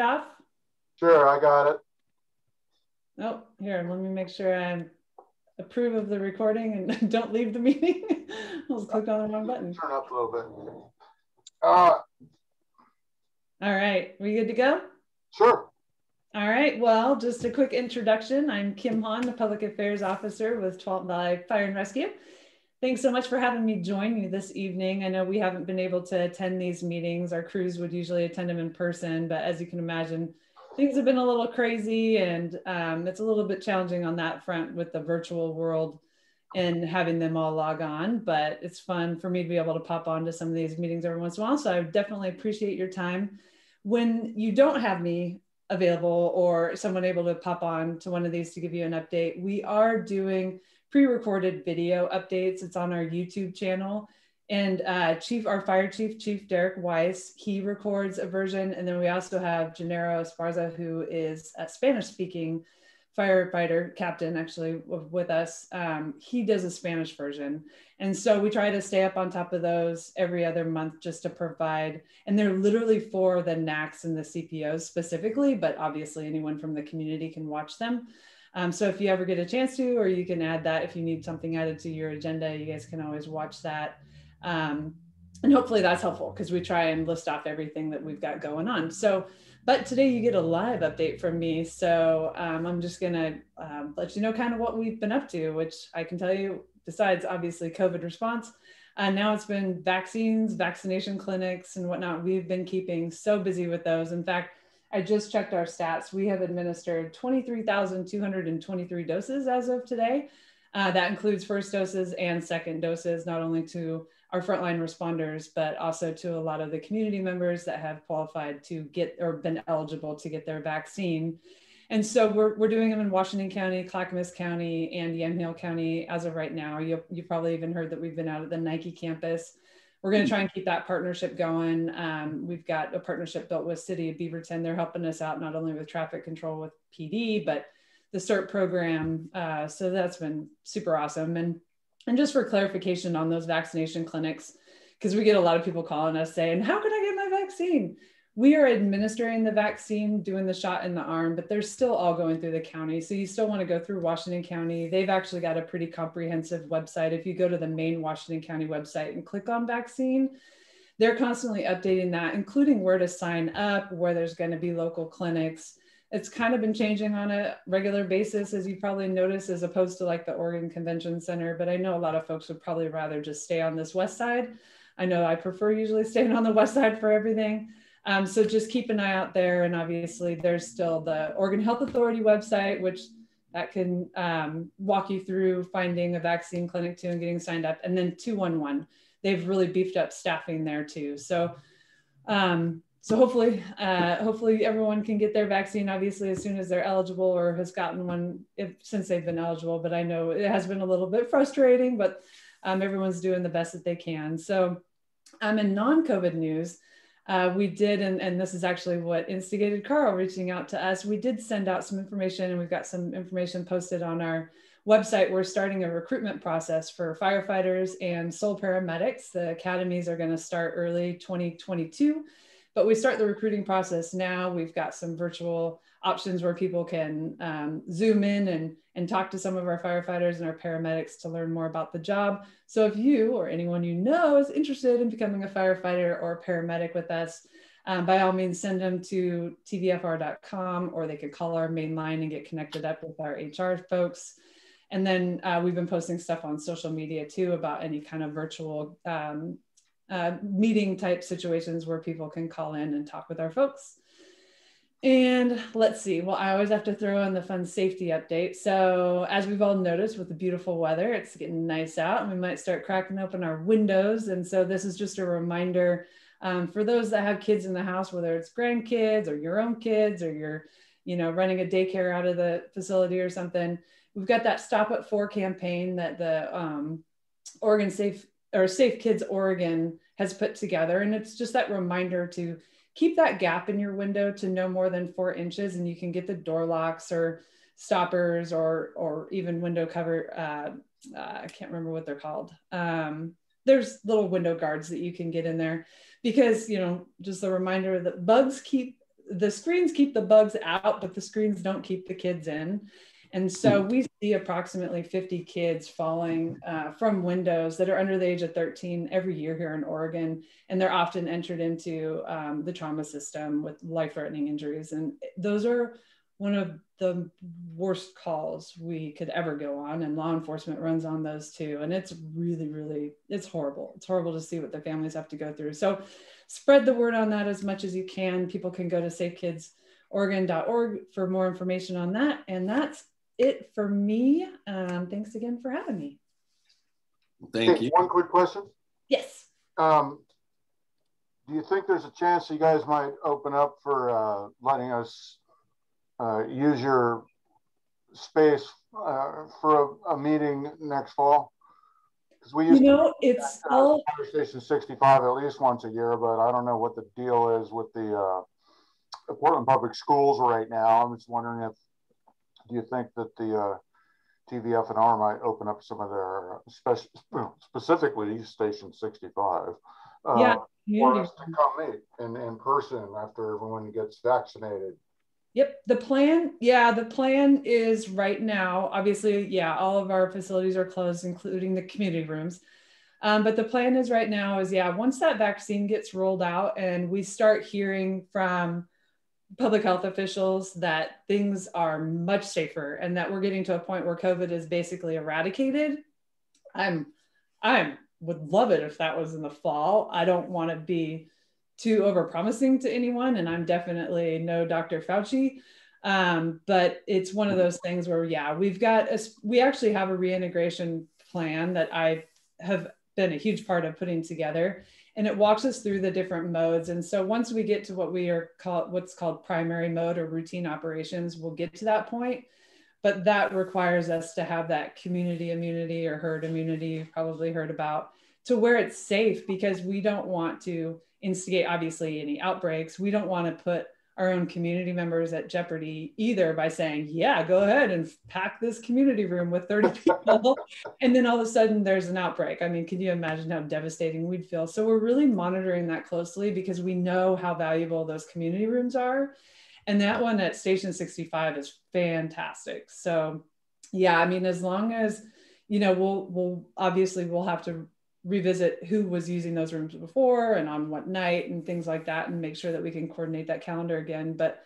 off? Sure, I got it. Oh, here, let me make sure I approve of the recording and don't leave the meeting. I was clicked on the wrong button. Turn up a little bit. Uh, All right, we good to go? sure. All right, well, just a quick introduction. I'm Kim Haughn, the Public Affairs Officer with Tualatin Valley Fire and Rescue. Thanks so much for having me join you this evening. I know we haven't been able to attend these meetings. Our crews would usually attend them in person, but as you can imagine, things have been a little crazy and um, it's a little bit challenging on that front with the virtual world and having them all log on. But it's fun for me to be able to pop on to some of these meetings every once in a while. So I definitely appreciate your time. When you don't have me available or someone able to pop on to one of these to give you an update, we are doing pre-recorded video updates. It's on our YouTube channel. And uh, Chief, our fire chief, Chief Deric Weiss, he records a version. And then we also have Gennaro Esparza, who is a Spanish speaking firefighter captain actually with us. Um, he does a Spanish version. And so we try to stay up on top of those every other month just to provide, and they're literally for the NACs and the CPOs specifically, but obviously anyone from the community can watch them. Um, so if you ever get a chance to, or you can add that if you need something added to your agenda, you guys can always watch that. Um, and hopefully that's helpful because we try and list off everything that we've got going on. So, but today you get a live update from me. So um, I'm just gonna um, let you know kind of what we've been up to, which I can tell you besides obviously COVID response, uh, now it's been vaccines, vaccination clinics and whatnot. We've been keeping so busy with those. In fact, I just checked our stats. We have administered 23,223 doses as of today. Uh, that includes first doses and second doses, not only to our frontline responders, but also to a lot of the community members that have qualified to get or been eligible to get their vaccine. And so we're, we're doing them in Washington County, Clackamas County, and Yamhill County as of right now. You, you probably even heard that we've been out at the Nike campus we're going to try and keep that partnership going. Um, we've got a partnership built with City of Beaverton. They're helping us out not only with traffic control with PD, but the CERT program. Uh, so that's been super awesome. And and just for clarification on those vaccination clinics, because we get a lot of people calling us saying, "How can I get my vaccine?" We are administering the vaccine, doing the shot in the arm, but they're still all going through the county. So you still want to go through Washington County. They've actually got a pretty comprehensive website. If you go to the main Washington County website and click on vaccine, they're constantly updating that, including where to sign up, where there's going to be local clinics. It's kind of been changing on a regular basis, as you probably noticed, as opposed to like the Oregon Convention Center. But I know a lot of folks would probably rather just stay on this west side. I know I prefer usually staying on the west side for everything. Um, so just keep an eye out there. And obviously there's still the Oregon Health Authority website, which that can um, walk you through finding a vaccine clinic too and getting signed up. And then 211, they've really beefed up staffing there too. So, um, so hopefully, uh, hopefully everyone can get their vaccine obviously as soon as they're eligible or has gotten one if, since they've been eligible. But I know it has been a little bit frustrating, but um, everyone's doing the best that they can. So um, in non-COVID news, uh, we did, and, and this is actually what instigated Carl reaching out to us. We did send out some information, and we've got some information posted on our website. We're starting a recruitment process for firefighters and SOL paramedics. The academies are going to start early 2022, but we start the recruiting process now. We've got some virtual options where people can um, zoom in and, and talk to some of our firefighters and our paramedics to learn more about the job. So if you or anyone you know is interested in becoming a firefighter or paramedic with us, um, by all means, send them to tvfr.com or they could call our main line and get connected up with our HR folks. And then uh, we've been posting stuff on social media too about any kind of virtual um, uh, meeting type situations where people can call in and talk with our folks. And let's see, well, I always have to throw in the fun safety update. So, as we've all noticed with the beautiful weather, it's getting nice out and we might start cracking open our windows. And so, this is just a reminder um, for those that have kids in the house, whether it's grandkids or your own kids or you're, you know, running a daycare out of the facility or something. We've got that Stop at Four campaign that the um, Oregon Safe or Safe Kids Oregon has put together. And it's just that reminder to keep that gap in your window to no more than four inches and you can get the door locks or stoppers or or even window cover uh, uh, i can't remember what they're called um, there's little window guards that you can get in there because you know just a reminder that bugs keep the screens keep the bugs out, but the screens don't keep the kids in. And so hmm. we see approximately 50 kids falling uh, from windows that are under the age of 13 every year here in Oregon. And they're often entered into um, the trauma system with life threatening injuries. And those are one of the worst calls we could ever go on. And law enforcement runs on those too. And it's really, really, it's horrible. It's horrible to see what the families have to go through. So spread the word on that as much as you can. People can go to safekidsoregon.org for more information on that. And that's it for me. Um, thanks again for having me. Thank you. One quick question. Yes. Um, do you think there's a chance you guys might open up for uh, letting us uh, use your space uh, for a, a, meeting next fall? Because we you know it's all Station 65 at least once a year, but I don't know what the deal is with the uh, Portland Public Schools right now. I'm just wondering if do you think that the uh, TVF&R might open up some of their, speci specifically Station 65? Uh, yeah, for us to come meet in, in person after everyone gets vaccinated. Yep, the plan, yeah, the plan is right now, obviously, yeah, all of our facilities are closed, including the community rooms. Um, but the plan is right now is, yeah, once that vaccine gets rolled out and we start hearing from public health officials that things are much safer and that we're getting to a point where COVID is basically eradicated. I'm, I'm would love it if that was in the fall. I don't want to be too overpromising to anyone, and I'm definitely no Dr. Fauci. Um, but it's one of those things where, yeah, we've got a, we actually have a reintegration plan that I have been a huge part of putting together and it walks us through the different modes. And so once we get to what we are called, what's called primary mode or routine operations, we'll get to that point. But that requires us to have that community immunity or herd immunity you've probably heard about to where it's safe because we don't want to instigate obviously any outbreaks. We don't want to put our own community members at jeopardy either by saying, yeah, go ahead and pack this community room with 30 people. and then all of a sudden there's an outbreak. I mean, can you imagine how devastating we'd feel? So we're really monitoring that closely because we know how valuable those community rooms are. And that one at Station 65 is fantastic. So yeah, I mean, as long as, you know, we'll, we'll obviously we'll have to revisit who was using those rooms before and on what night and things like that and make sure that we can coordinate that calendar again. But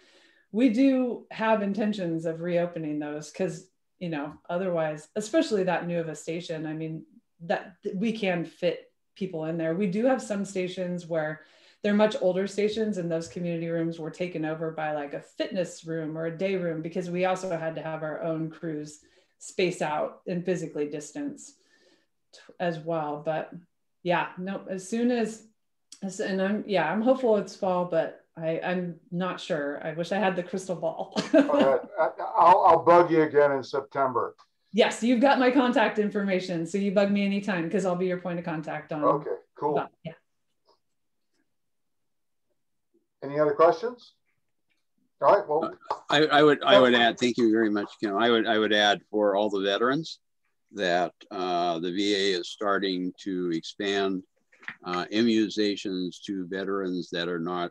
we do have intentions of reopening those because you know otherwise especially that new of a station i mean that we can fit people in there. We do have some stations where they're much older stations and those community rooms were taken over by like a fitness room or a day room because we also had to have our own crews space out and physically distance as well. But yeah, no, as soon as, as and I'm yeah, I'm hopeful it's fall, but I, I'm not sure. I wish I had the crystal ball. I'll, I'll bug you again in September. Yes, you've got my contact information. So you bug me anytime because I'll be your point of contact on. Okay, cool. About, yeah. Any other questions? All right. Well, I, I would I would add. Thank you very much, Kim. I would I would add for all the veterans that uh, the VA is starting to expand uh, immunizations to veterans that are not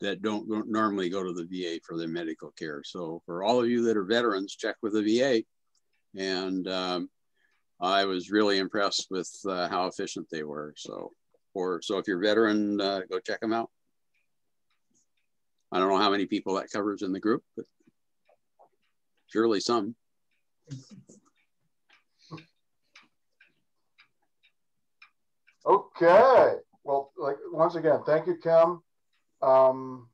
that don't, don't normally go to the VA for their medical care. So for all of you that are veterans, check with the VA. And um, I was really impressed with uh, how efficient they were. So, or so if you're a veteran, uh, go check them out. I don't know how many people that covers in the group, but surely some. Okay. Well, like once again, thank you, Kim. Um,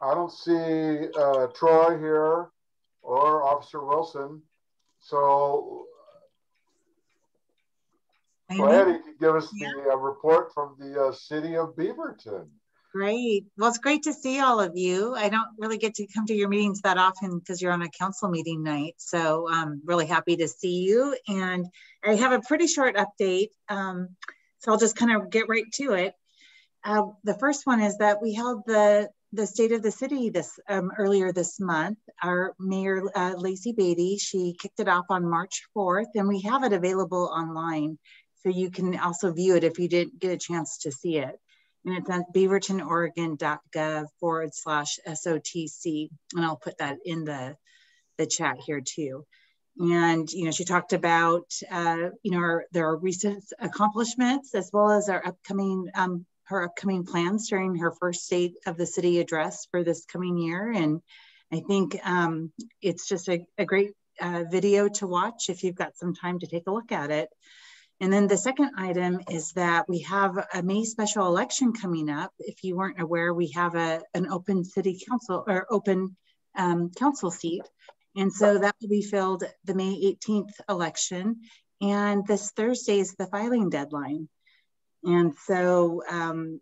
I don't see uh, Troy here or Officer Wilson. So go ahead, you give us the uh, report from the uh, city of Beaverton. Great. Well, it's great to see all of you. I don't really get to come to your meetings that often because you're on a council meeting night. So I'm really happy to see you. And I have a pretty short update. Um, so I'll just kind of get right to it. Uh, the first one is that we held the the state of the city this um, earlier this month. Our mayor uh, Lacey Beatty, she kicked it off on March 4th, and we have it available online, so you can also view it if you didn't get a chance to see it. And it's at beavertonoregon.gov forward slash SOTC. And I'll put that in the, the chat here too. And, you know, she talked about, uh, you know, our, there are recent accomplishments as well as our upcoming, um, her upcoming plans during her first state of the city address for this coming year. And I think um, it's just a, a great uh, video to watch if you've got some time to take a look at it. And then the second item is that we have a May special election coming up. If you weren't aware, we have a, an open city council or open um, council seat. And so that will be filled the May 18th election. And this Thursday is the filing deadline. And so um,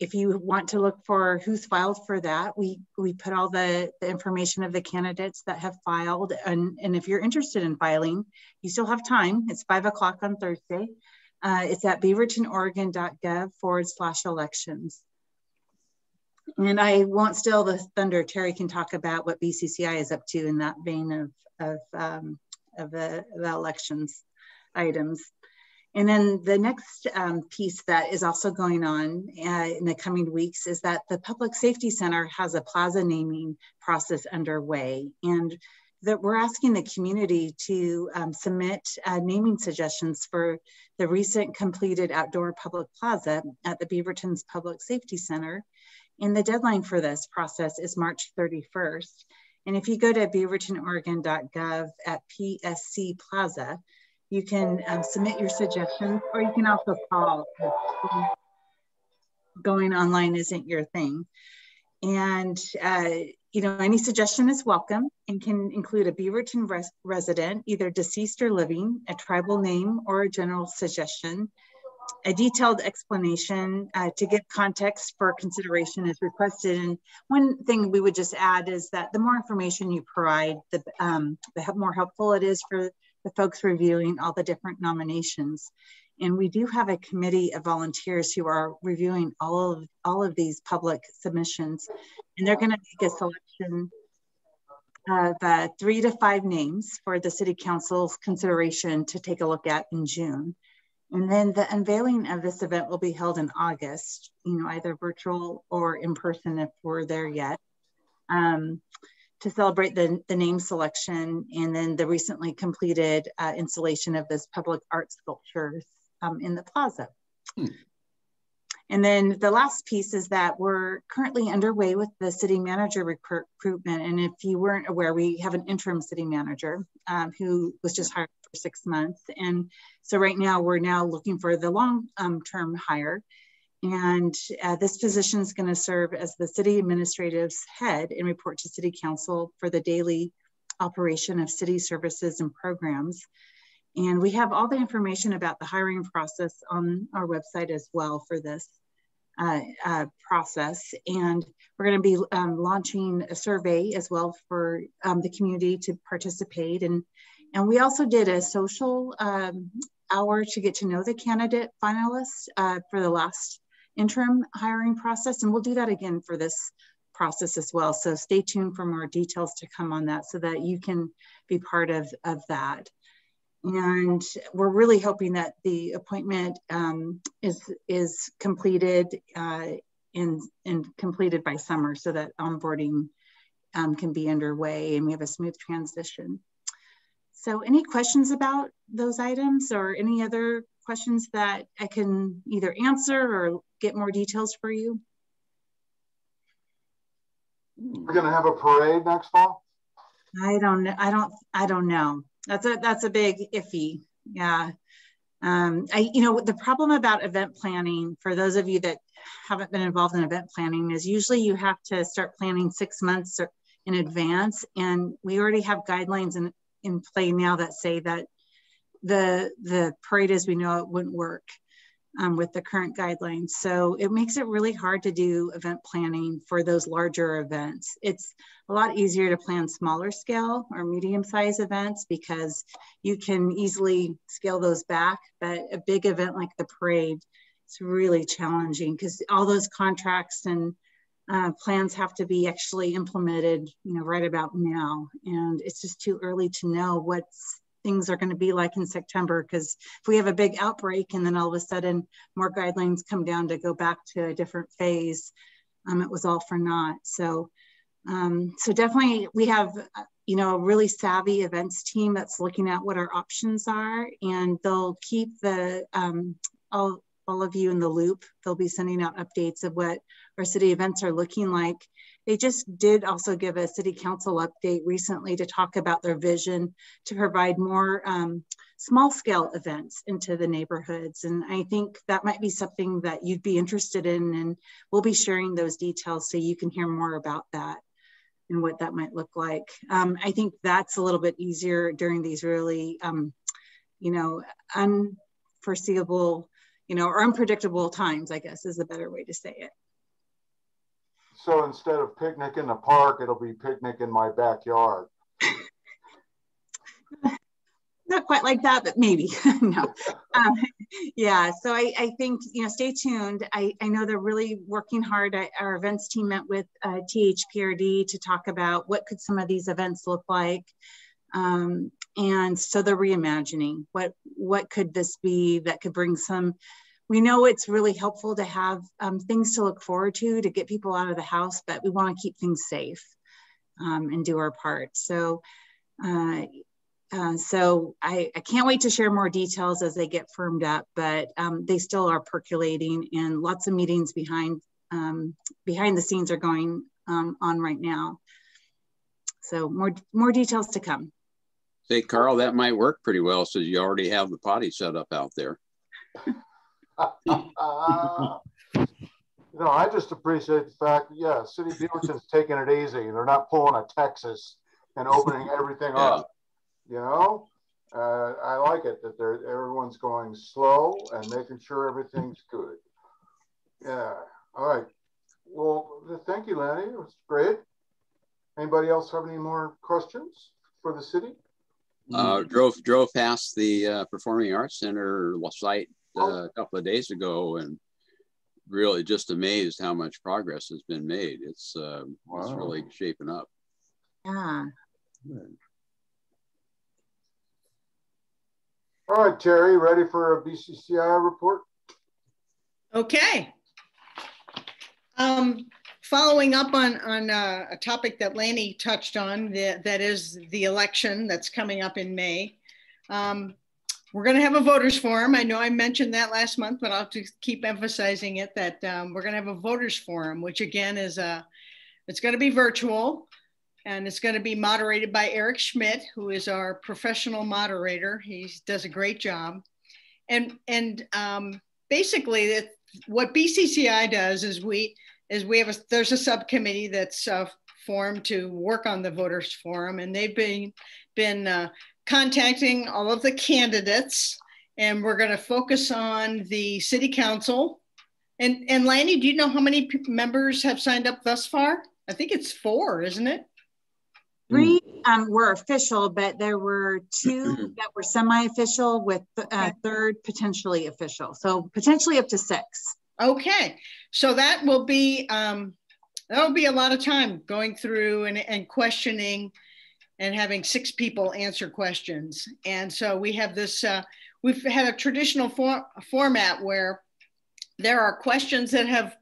if you want to look for who's filed for that, we, we put all the, the information of the candidates that have filed. And, and if you're interested in filing, you still have time. It's five o'clock on Thursday. Uh, it's at beavertonoregon.gov forward slash elections. And I won't steal the thunder. Terry can talk about what BCCI is up to in that vein of, of, um, of the, the elections items. And then the next um, piece that is also going on uh, in the coming weeks is that the Public Safety Center has a plaza naming process underway. And that we're asking the community to um, submit uh, naming suggestions for the recent completed outdoor public plaza at the Beaverton's Public Safety Center. And the deadline for this process is March 31st. And if you go to beavertonoregon.gov at PSC Plaza, you can um, submit your suggestions or you can also call going online isn't your thing. And, uh, you know, any suggestion is welcome and can include a Beaverton res resident, either deceased or living, a tribal name or a general suggestion. A detailed explanation uh, to give context for consideration is requested. And one thing we would just add is that the more information you provide, the, um, the more helpful it is for the folks reviewing all the different nominations. And we do have a committee of volunteers who are reviewing all of, all of these public submissions. And they're gonna make a selection of uh, three to five names for the city council's consideration to take a look at in June. And then the unveiling of this event will be held in August, you know, either virtual or in person if we're there yet. Um, to celebrate the, the name selection and then the recently completed uh, installation of this public art sculptures um, in the plaza. Hmm. And then the last piece is that we're currently underway with the city manager recruitment. And if you weren't aware, we have an interim city manager um, who was just hired for six months. And so right now we're now looking for the long-term um, hire. And uh, this position is going to serve as the city administrative's head and report to city council for the daily operation of city services and programs. And we have all the information about the hiring process on our website as well for this uh, uh, process. And we're going to be um, launching a survey as well for um, the community to participate. And, and we also did a social um, hour to get to know the candidate finalists uh, for the last interim hiring process. And we'll do that again for this process as well. So stay tuned for more details to come on that so that you can be part of, of that. And we're really hoping that the appointment um, is, is completed uh, and, and completed by summer so that onboarding um, can be underway and we have a smooth transition. So any questions about those items or any other questions that I can either answer or get more details for you? We're going to have a parade next fall. I don't know. I don't. I don't know. That's a that's a big iffy. Yeah. Um, I you know the problem about event planning for those of you that haven't been involved in event planning is usually you have to start planning six months in advance, and we already have guidelines in in play now that say that the the parade as we know it wouldn't work um, with the current guidelines. So it makes it really hard to do event planning for those larger events. It's a lot easier to plan smaller scale or medium size events because you can easily scale those back. But a big event like the parade, it's really challenging because all those contracts and uh, plans have to be actually implemented, you know, right about now. And it's just too early to know what's things are going to be like in September. Because if we have a big outbreak and then all of a sudden more guidelines come down to go back to a different phase, um, it was all for naught. So, um, so definitely we have, you know, a really savvy events team that's looking at what our options are, and they'll keep the um, all all of you in the loop. They'll be sending out updates of what our city events are looking like. They just did also give a city council update recently to talk about their vision to provide more um, small scale events into the neighborhoods. And I think that might be something that you'd be interested in. And we'll be sharing those details so you can hear more about that and what that might look like. Um, I think that's a little bit easier during these really, um, you know, unforeseeable you know, or unpredictable times, I guess is a better way to say it. So instead of picnic in the park, it'll be picnic in my backyard. Not quite like that, but maybe. no. Um, yeah, so I, I, think, you know, stay tuned. I, I know they're really working hard. I, our events team met with uh, THPRD to talk about what could some of these events look like. Um, and so they're reimagining what what could this be that could bring some we know it's really helpful to have um, things to look forward to to get people out of the house but we want to keep things safe um, and do our part so uh, uh, so I, I, can't wait to share more details as they get firmed up, but um, they still are percolating and lots of meetings behind um, behind the scenes are going um, on right now. So more more details to come. Say, Carl, that might work pretty well since you already have the potty set up out there. know, I just appreciate the fact that, yeah, City Beaverton's taking it easy. They're not pulling a Texas and opening everything yeah. up. You know, uh, I like it that they're, everyone's going slow and making sure everything's good. Yeah. All right. Well, thank you, Lani. It was great. Anybody else have any more questions for the city? Uh, drove drove past the uh, Performing Arts Center site uh, oh. a couple of days ago and really just amazed how much progress has been made. It's wow. Um, it's really shaping up. Yeah. All right, Terry, ready for a BCCI report? Okay. Um, following up on, on uh, a topic that Lani touched on, the, that is the election that's coming up in May. Um, we're going to have a voters forum. I know I mentioned that last month, but I'll keep emphasizing it that um, we're going to have a voters forum, which again is a, it's going to be virtual and it's going to be moderated by Eric Schmidt, who is our professional moderator. He does a great job. And, and um, basically what BCCI does is we, is we have a there's a subcommittee that's uh, formed to work on the voters forum, and they've been been uh, contacting all of the candidates, and we're going to focus on the city council. And and Lani, do you know how many members have signed up thus far? I think it's four, isn't it? Three um, were official, but there were two that were semi-official with a uh, third potentially official. So potentially up to six. Okay, so that will be um, that will be a lot of time going through and, and questioning and having six people answer questions. And so we have this, uh, we've had a traditional for format where there are questions that have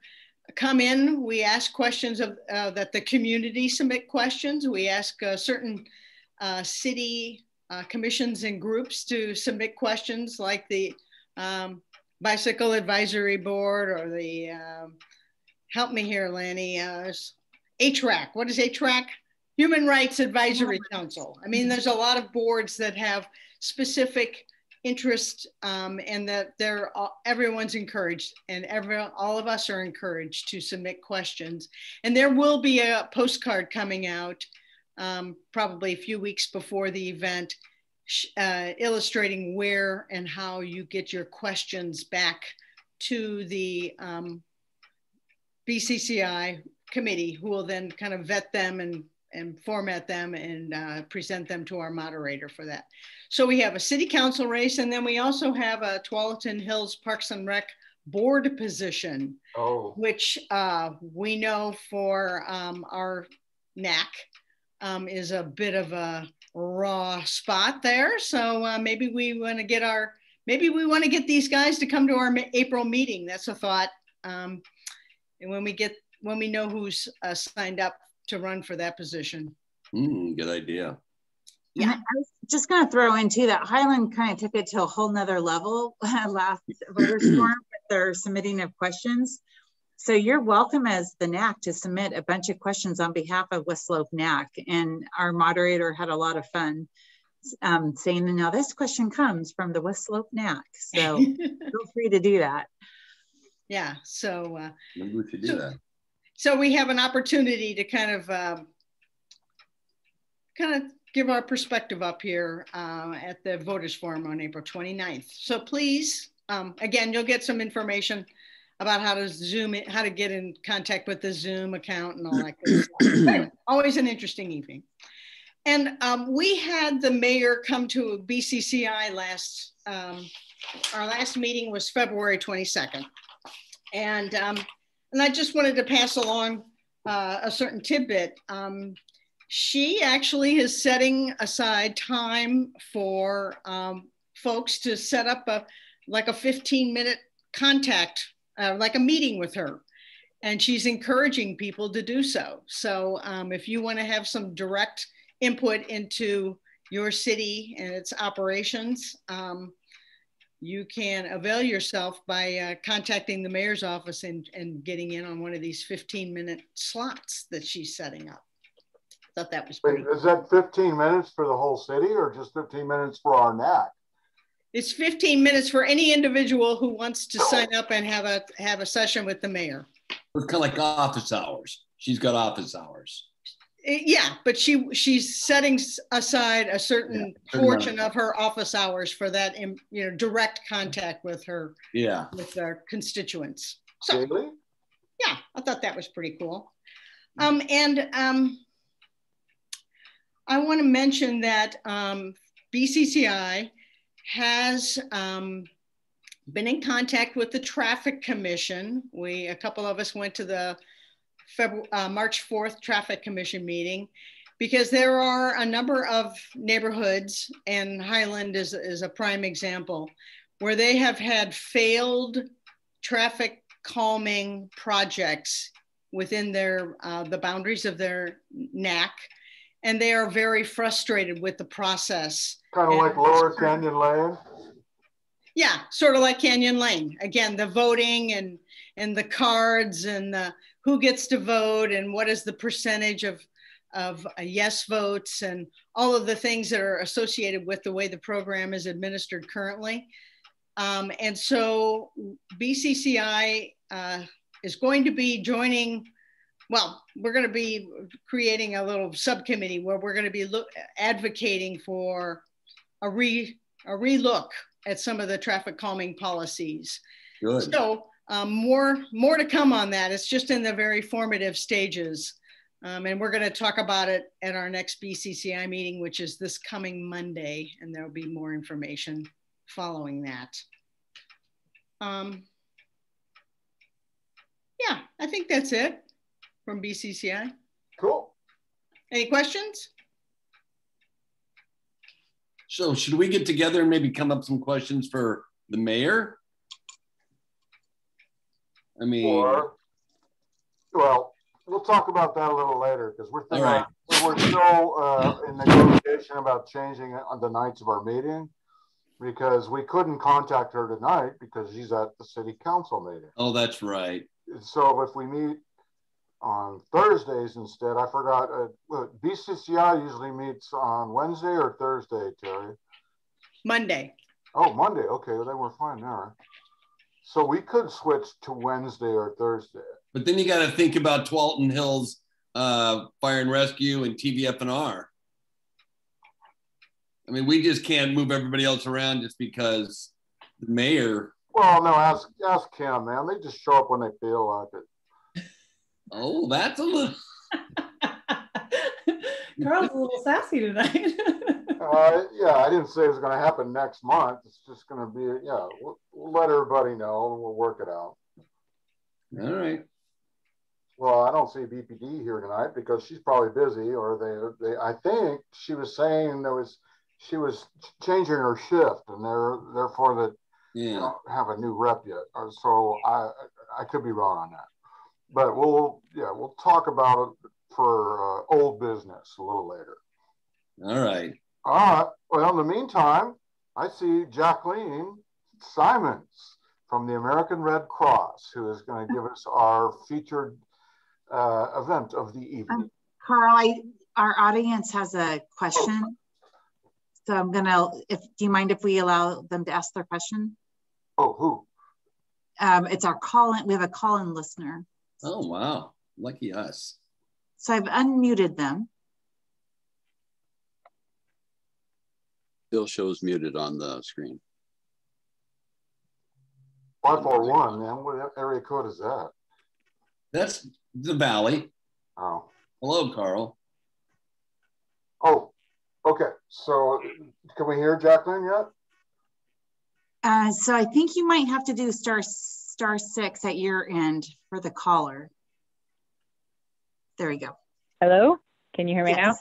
come in. We ask questions of uh, that the community submit questions. We ask uh, certain uh, city uh, commissions and groups to submit questions like the um, bicycle advisory board or the um, help me here Lani uh, HRAC. What is HRAC? Human Rights Advisory Council. I mean, there's a lot of boards that have specific interest um, and that they're all, everyone's encouraged and every, all of us are encouraged to submit questions. And there will be a postcard coming out um, probably a few weeks before the event uh, illustrating where and how you get your questions back to the um, BCCI committee, who will then kind of vet them and, and format them and uh, present them to our moderator for that. So we have a city council race, and then we also have a Tualatin Hills Parks and Rec board position, oh. which uh, we know for um, our NAC um, is a bit of a raw spot there. So uh, maybe we want to get our, maybe we want to get these guys to come to our April meeting. That's a thought. Um, and when we get, when we know who's uh, signed up to run for that position. Mm, good idea. Yeah, I was just going to throw in too that Highland kind of took it to a whole nother level last voter storm with their submitting of questions. So you're welcome as the NAC to submit a bunch of questions on behalf of West Slope NAC. And our moderator had a lot of fun um, saying, now this question comes from the West Slope NAC. So feel free to do that. Yeah, so uh, maybe we should do so, that. So we have an opportunity to kind of um, kind of give our perspective up here uh, at the voters forum on April 29th. So please, um, again, you'll get some information about how to zoom in, how to get in contact with the Zoom account and all that good stuff. always an interesting evening. And um, we had the mayor come to BCCI last, um, our last meeting was February 22nd. And, um, and I just wanted to pass along uh, a certain tidbit. Um, she actually is setting aside time for um, folks to set up a like a 15 minute contact uh, like a meeting with her. And she's encouraging people to do so. So um, if you want to have some direct input into your city and its operations, um, you can avail yourself by uh, contacting the mayor's office and, and getting in on one of these 15 minute slots that she's setting up. Thought that was pretty. Wait, is that 15 minutes for the whole city or just 15 minutes for our NAC? It's 15 minutes for any individual who wants to sign up and have a have a session with the mayor. It's kind of like office hours. She's got office hours. Eh, yeah, but she she's setting aside a certain yeah, portion of her office hours for that, you know, direct contact with her. Yeah. With their constituents. So, really? Yeah, I thought that was pretty cool. Um, and um, I want to mention that um, BCCI has um, been in contact with the Traffic Commission. We, a couple of us went to the February, uh, March 4th Traffic Commission meeting because there are a number of neighborhoods, and Highland is, is a prime example, where they have had failed traffic calming projects within their uh, the boundaries of their NAC and they are very frustrated with the process. Kind of like Lower Canyon Lane. Yeah, sort of like Canyon Lane. Again, the voting and and the cards and the who gets to vote and what is the percentage of of yes votes and all of the things that are associated with the way the program is administered currently. Um, and so BCCI uh, is going to be joining well, we're going to be creating a little subcommittee where we're going to be look, advocating for a re a relook at some of the traffic calming policies. Good. So um, more more to come on that. It's just in the very formative stages, um, and we're going to talk about it at our next BCCI meeting, which is this coming Monday, and there will be more information following that. Um, yeah, I think that's it from BCCI. Cool. Any questions? So should we get together and maybe come up some questions for the mayor? I mean, or, well, we'll talk about that a little later because we're thinking, right. we're still uh, in negotiation about changing on the nights of our meeting because we couldn't contact her tonight because she's at the city council meeting. Oh, that's right. So if we meet on Thursdays instead. I forgot. Uh, BCCI usually meets on Wednesday or Thursday, Terry. Monday. Oh, Monday. Okay, well, then we're fine there. So we could switch to Wednesday or Thursday. But then you got to think about Tualatin Hills uh, Fire and Rescue and TVF&R. I mean, we just can't move everybody else around just because the mayor. Well, no, ask ask Kim, man. They just show up when they feel like it. Oh, that's a little. Carl's a little sassy tonight. uh, yeah, I didn't say it was going to happen next month. It's just going to be, yeah, we'll, we'll, let everybody know and we'll work it out. All right. Well, I don't see BPD here tonight because she's probably busy, or they, they I think she was saying there was she was changing her shift, and they're therefore that Yeah. don't have a new rep yet. Uh, So I I could be wrong on that, but we'll yeah we'll talk about it for uh, old business a little later. All right. All right. Well, in the meantime, I see Jacleen Simons from the American Red Cross, who is going to give us our featured uh, event of the evening. Carl, I, our audience has a question. So I'm gonna, if, do you mind if we allow them to ask their question? Oh, who? Um, it's our call-in, we have a call-in listener. Oh, wow. Lucky us. So I've unmuted them. Still shows muted on the screen. 541, man. What area code is that? That's the Valley. Oh. Hello, Carl. Oh, okay. So can we hear Jacleen yet? Uh, so I think you might have to do star, star six at your end for the caller. There we go. Hello, can you hear me yes. now?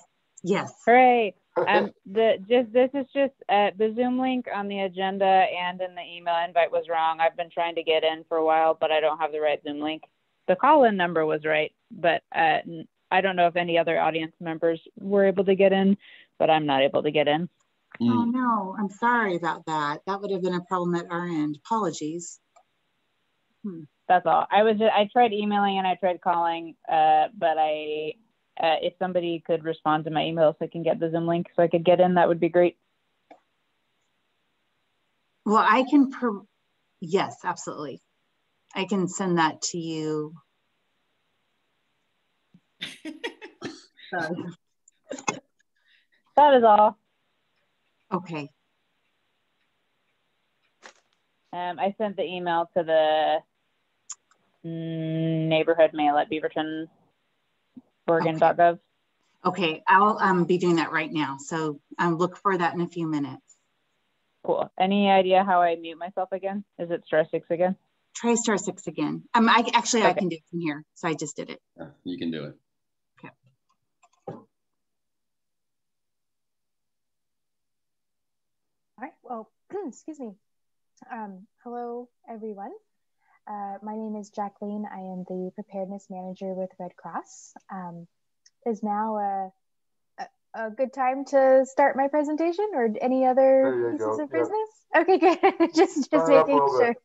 Yes. Hooray! Um, the just this is just uh, the Zoom link on the agenda and in the email invite was wrong. I've been trying to get in for a while, but I don't have the right Zoom link. The call-in number was right, but uh, I don't know if any other audience members were able to get in, but I'm not able to get in. Mm. Oh no, I'm sorry about that. That would have been a problem at our end. Apologies. Hmm. That's all. I was just, I tried emailing and I tried calling, uh, but I uh, if somebody could respond to my email so I can get the Zoom link so I could get in, that would be great. Well, I can, pro- yes, absolutely. I can send that to you. that is all. Okay. Um, I sent the email to the neighborhood mail at Beaverton Oregon.gov. Okay, I'll um, be doing that right now. So um, look for that in a few minutes. Cool. Any idea how I mute myself again? Is it star six again? Try star six again. Um, I actually I can do it from here, so I just did it. Yeah, you can do it. All right, well, excuse me. Um, hello, everyone. Uh, my name is Jacleen. I am the preparedness manager with Red Cross. Um, is now a, a, a good time to start my presentation or any other pieces go, of yeah. business? Okay, good. just just a making sure.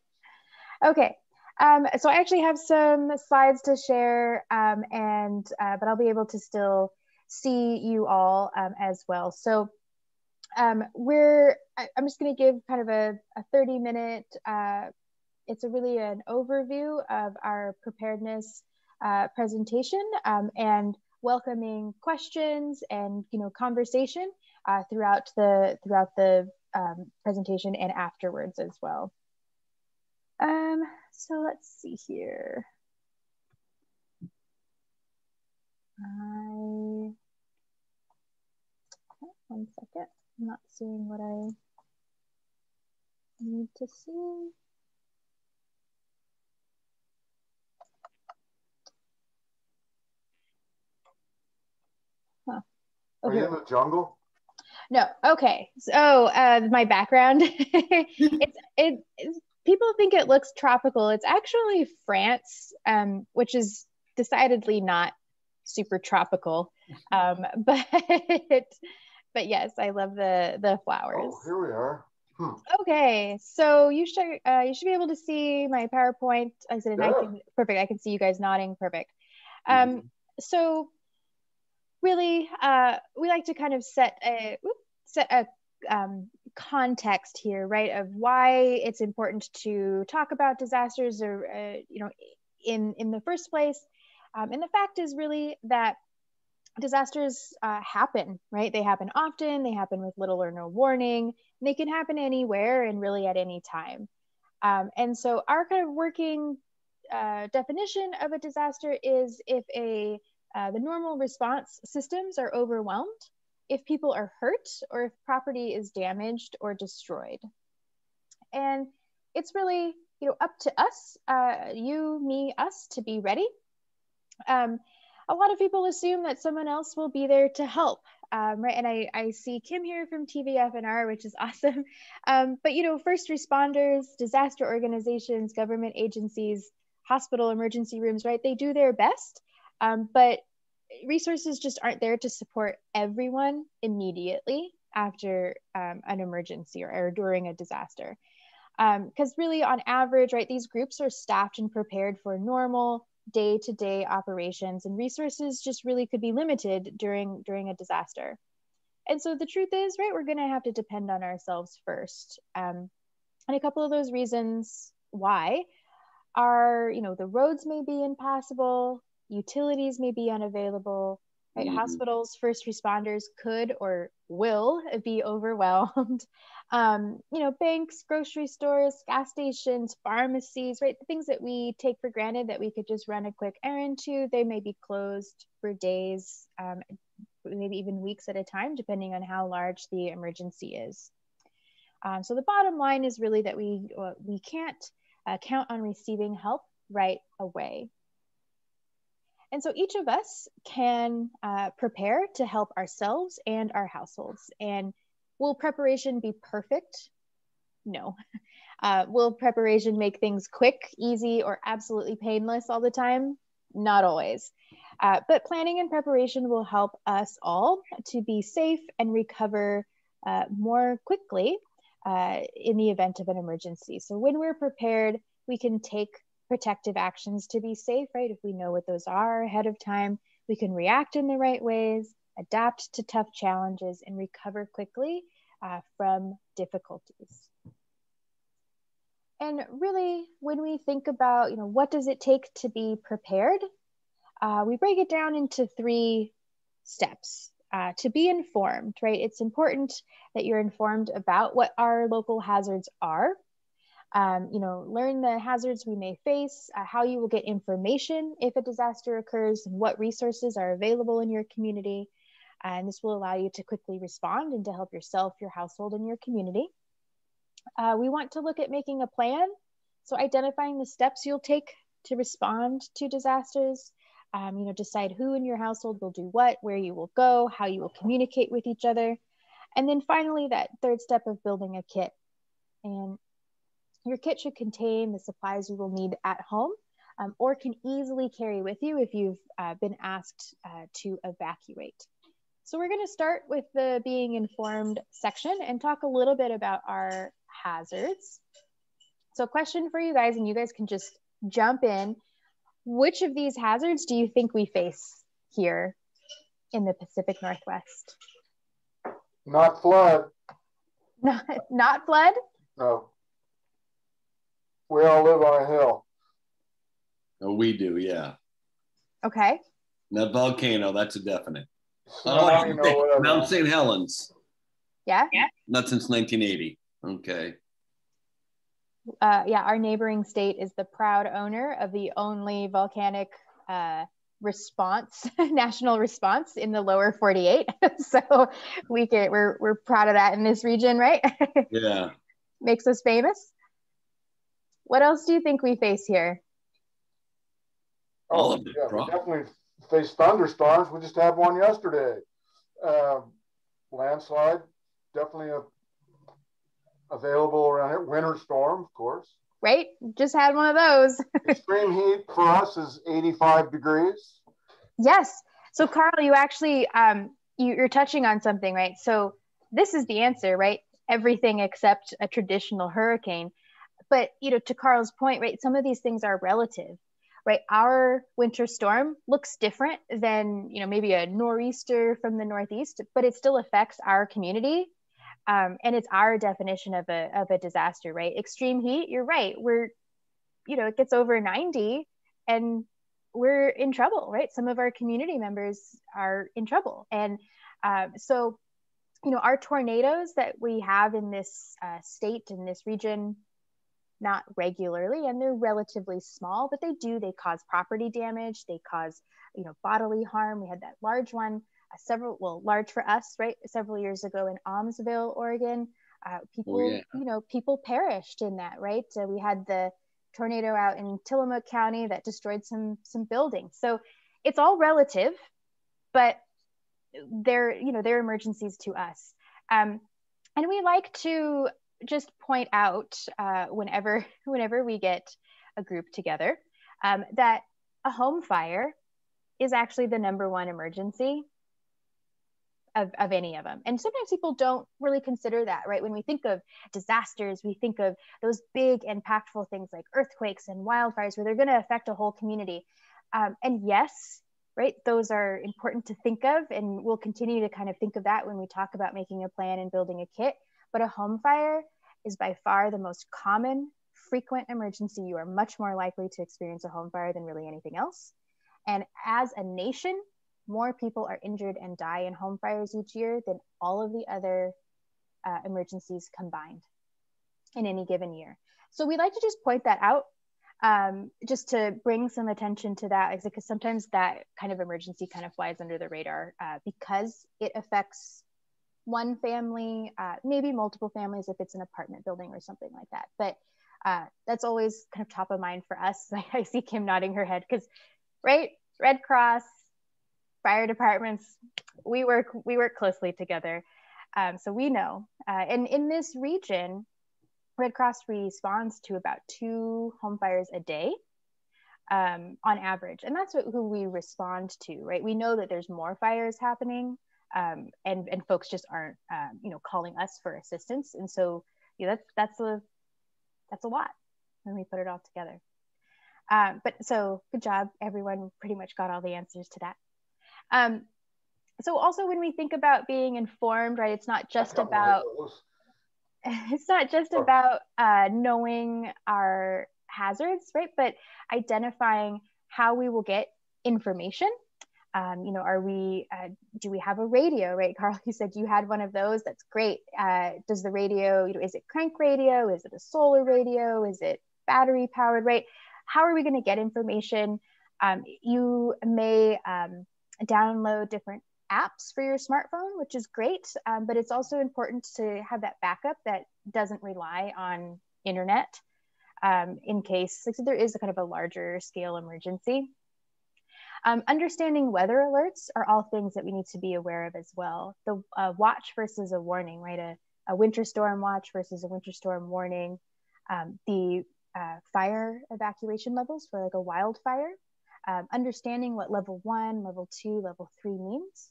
Okay. Um, so I actually have some slides to share, um, and uh, but I'll be able to still see you all um, as well. So um, we're I, I'm just going to give kind of a, a 30 minute. Uh, it's a really an overview of our preparedness uh, presentation um, and welcoming questions and you know conversation uh, throughout the throughout the um, presentation and afterwards as well. Um, so let's see here. I, one second, I'm not seeing what I need to see. Are you in the jungle? No. Okay. So uh, my background, it's it. It's, people think it looks tropical. It's actually France, um, which is decidedly not super tropical. Um, but but yes, I love the the flowers. Oh, here we are. Hmm. Okay, so you should uh, you should be able to see my PowerPoint. I said, and I can perfect. I can see you guys nodding. Perfect. Um, so really, uh, we like to kind of set a set a um, context here, right, of why it's important to talk about disasters, or uh, you know, in in the first place. Um, and the fact is really that disasters uh, happen, right? They happen often. They happen with little or no warning. They can happen anywhere and really at any time. Um, and so, our kind of working uh, definition of a disaster is if a uh, the normal response systems are overwhelmed, if people are hurt, or if property is damaged or destroyed. And it's really you know up to us, uh, you, me, us, to be ready. Um, a lot of people assume that someone else will be there to help, um, right? And I, I see Kim here from TVF&R, which is awesome. Um, but you know, first responders, disaster organizations, government agencies, hospital emergency rooms, right? They do their best, um, but resources just aren't there to support everyone immediately after um, an emergency or, or, during a disaster. Because um, really, on average, right, these groups are staffed and prepared for normal day-to-day operations, and resources just really could be limited during during a disaster. And so the truth is, right, we're going to have to depend on ourselves first. Um, and a couple of those reasons why are, you know, the roads may be impassable, utilities may be unavailable, right? Mm-hmm. Hospitals, first responders could or will be overwhelmed. Um, you know, banks, grocery stores, gas stations, pharmacies, right? The things that we take for granted that we could just run a quick errand to, they may be closed for days, um, maybe even weeks at a time, depending on how large the emergency is. Um, so the bottom line is really that we uh, we can't uh, count on receiving help right away. And so each of us can uh, prepare to help ourselves and our households. And will preparation be perfect? No. Uh, will preparation make things quick, easy, or absolutely painless all the time? Not always. Uh, but planning and preparation will help us all to be safe and recover uh, more quickly uh, in the event of an emergency. So when we're prepared, we can take protective actions to be safe, right? If we know what those are ahead of time, we can react in the right ways, adapt to tough challenges, and recover quickly uh, from difficulties. And really, when we think about, you know, what does it take to be prepared, uh, we break it down into three steps. Uh, to be informed, right? It's important that you're informed about what our local hazards are um, you know, learn the hazards we may face, uh, how you will get information if a disaster occurs, and what resources are available in your community. And this will allow you to quickly respond and to help yourself, your household, and your community. Uh, we want to look at making a plan. So identifying the steps you'll take to respond to disasters, um, you know, decide who in your household will do what, where you will go, how you will communicate with each other. And then finally, that third step of building a kit. And your kit should contain the supplies you will need at home um, or can easily carry with you if you've uh, been asked uh, to evacuate. So we're going to start with the being informed section and talk a little bit about our hazards. So question for you guys, and you guys can just jump in. Which of these hazards do you think we face here in the Pacific Northwest? Not flood. Not, not flood? No. We all live on a hill. Oh, we do, yeah. Okay. That volcano, that's a definite. Oh, you know, Mount St. Helens. Yeah. Yeah. Not since 1980. Okay. Uh, yeah, our neighboring state is the proud owner of the only volcanic uh, response, national response in the lower 48. so we get we're we're proud of that in this region, right? yeah. Makes us famous. What else do you think we face here? Oh, yeah, we definitely face thunderstorms. We just had one yesterday. Uh, landslide, definitely a, available around here. Winter storm, of course. Right, just had one of those. Extreme heat for us is 85 degrees. Yes. So, Carl, you actually um, you, you're touching on something, right? So, this is the answer, right? Everything except a traditional hurricane but you know to carl's point right some of these things are relative right? Our winter storm looks different than you know maybe a nor'easter from the northeast but it still affects our community um, and it's our definition of a, of a disaster right? Extreme heat you're right we're you know it gets over 90 and we're in trouble right? Some of our community members are in trouble. And um, so you know our tornadoes that we have in this uh, state in this region not regularly and they're relatively small but they do they cause property damage they cause you know bodily harm we had that large one uh, several well large for us right several years ago in Aumsville Oregon uh, people oh, yeah. you know people perished in that right uh, we had the tornado out in Tillamook County that destroyed some some buildings so it's all relative, but they're, you know, they're emergencies to us. Um, and we like to just point out uh, whenever, whenever we get a group together um, that a home fire is actually the number one emergency of, of any of them. And sometimes people don't really consider that, right? When we think of disasters, we think of those big, impactful things like earthquakes and wildfires where they're going to affect a whole community. Um, and yes, right, those are important to think of. And we'll continue to kind of think of that when we talk about making a plan and building a kit. But a home fire is by far the most common, frequent emergency. You are much more likely to experience a home fire than really anything else. And as a nation, more people are injured and die in home fires each year than all of the other uh, emergencies combined in any given year. So we'd like to just point that out um, just to bring some attention to that because sometimes that kind of emergency kind of flies under the radar uh, because it affects one family, uh, maybe multiple families if it's an apartment building or something like that. But uh, that's always kind of top of mind for us. I see Kim nodding her head because, right, Red Cross, fire departments, we work we work closely together, um, so we know. Uh, and in this region, Red Cross responds to about two home fires a day. Um, on average, and that's what, who we respond to, right? We know that there's more fires happening, um, and and folks just aren't, um, you know, calling us for assistance, and so yeah, that's that's a that's a lot when we put it all together. Um, but so good job, everyone. Pretty much got all the answers to that. Um, so also when we think about being informed, right, it's not just about it's not just about uh, knowing our hazards, right, but identifying how we will get information. Um, you know, are we, uh, do we have a radio, right? Carl, you said you had one of those. That's great. Uh, does the radio, you know, is it crank radio? Is it a solar radio? Is it battery powered, right? How are we going to get information? Um, you may um, download different apps for your smartphone, which is great. Um, but it's also important to have that backup that doesn't rely on internet um, in case like, so there is a kind of a larger scale emergency. Um, understanding weather alerts are all things that we need to be aware of as well. The uh, watch versus a warning, right? A, a, winter storm watch versus a winter storm warning. Um, the uh, fire evacuation levels for like a wildfire um, understanding what level one, level two, level three means.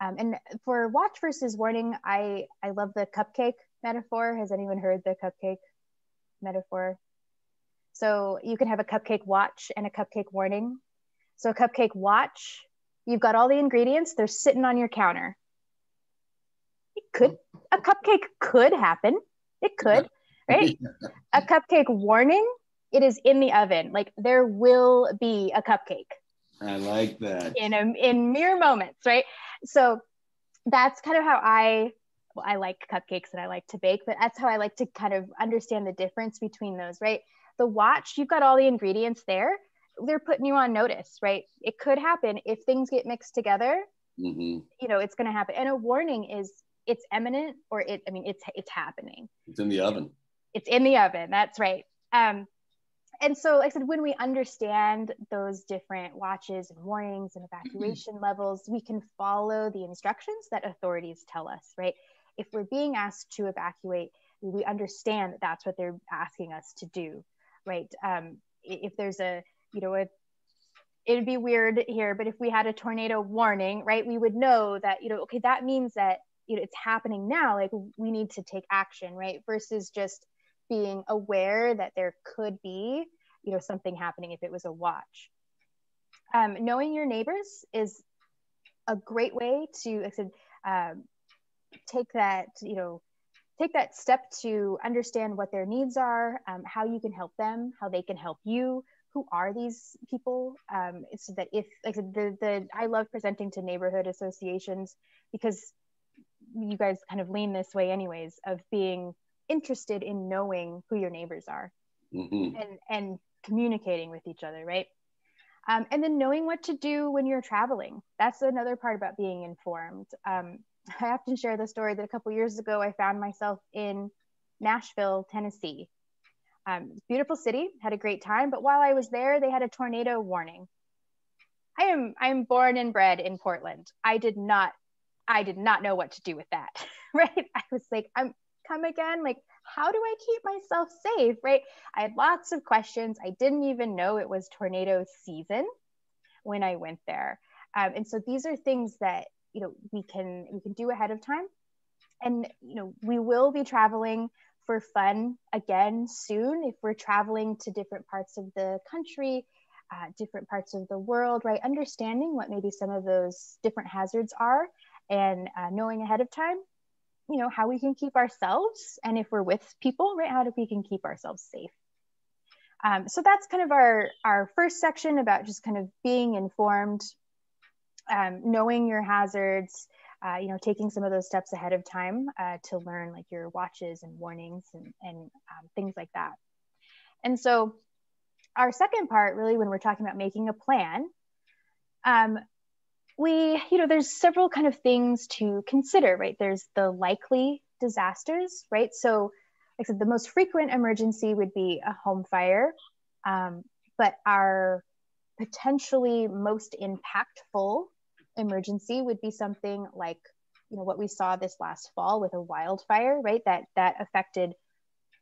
Um, and for watch versus warning, I, I love the cupcake metaphor. Has anyone heard the cupcake metaphor? So you can have a cupcake watch and a cupcake warning. So cupcake watch, you've got all the ingredients, they're sitting on your counter. It could, a cupcake could happen. It could, right? a cupcake warning, it is in the oven. Like there will be a cupcake. I like that. In a, in mere moments, right? So that's kind of how I well, I like cupcakes and I like to bake, but that's how I like to kind of understand the difference between those, right? The watch, you've got all the ingredients there. They're putting you on notice, right? It could happen if things get mixed together. Mm-hmm. You know, it's going to happen. And a warning is it's imminent or it. I mean, it's it's happening. It's in the oven. It's in the oven. That's right. Um, and so like i said when we understand those different watches and warnings and evacuation levels we can follow the instructions that authorities tell us right if we're being asked to evacuate we understand that that's what they're asking us to do right um, if there's a you know a it'd be weird here but if we had a tornado warning right we would know that you know okay that means that you know it's happening now like we need to take action right versus just being aware that there could be you know something happening if it was a watch. Um, knowing your neighbors is a great way to um, take that you know take that step to understand what their needs are um, how you can help them how they can help you who are these people? Um, so that if like the, the i love presenting to neighborhood associations because you guys kind of lean this way anyways of being interested in knowing who your neighbors are mm-hmm. and and communicating with each other right? Um, and then knowing what to do when you're traveling. That's another part about being informed. Um, i often share the story that a couple years ago i found myself in nashville tennessee um, beautiful city had a great time but while i was there they had a tornado warning I am I'm born and bred in Portland. I did not I did not know what to do with that. Right. I was like, I'm come again. Like, how do I keep myself safe? Right. I had lots of questions. I didn't even know it was tornado season when I went there. Um, and so these are things that you know we can we can do ahead of time. And you know, we will be traveling for fun again soon if we're traveling to different parts of the country uh, different parts of the world, right? Understanding what maybe some of those different hazards are and uh, knowing ahead of time, you know, how we can keep ourselves and if we're with people, right, how do we can keep ourselves safe. Um, so that's kind of our, our first section about just kind of being informed, um, knowing your hazards, uh, you know, taking some of those steps ahead of time uh, to learn like your watches and warnings and, and um, things like that. And so our second part, really, when we're talking about making a plan, um, we, you know, there's several kind of things to consider, right? There's the likely disasters, right? So, like I said, the most frequent emergency would be a home fire, um, but our potentially most impactful emergency would be something like, you know, what we saw this last fall with a wildfire, right? That that affected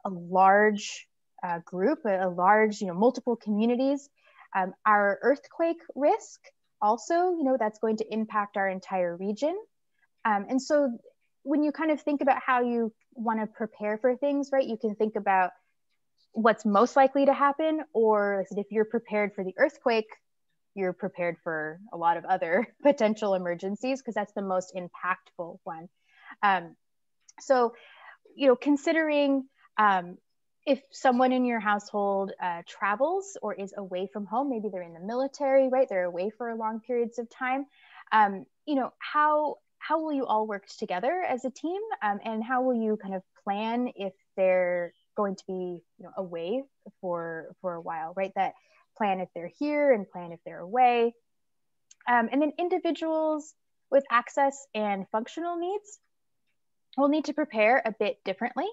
a large uh, group, a, large, you know, multiple communities. Um, our earthquake risk also, you know, that's going to impact our entire region. Um, and so when you kind of think about how you want to prepare for things, right, you can think about what's most likely to happen, or if you're prepared for the earthquake, you're prepared for a lot of other potential emergencies because that's the most impactful one. Um, so, you know, considering um, if someone in your household uh, travels or is away from home, maybe they're in the military, right? They're away for long periods of time. Um, you know, how how will you all work together as a team, um, and how will you kind of plan if they're going to be you know away for for a while, right? That plan if they're here and plan if they're away, um, and then individuals with access and functional needs will need to prepare a bit differently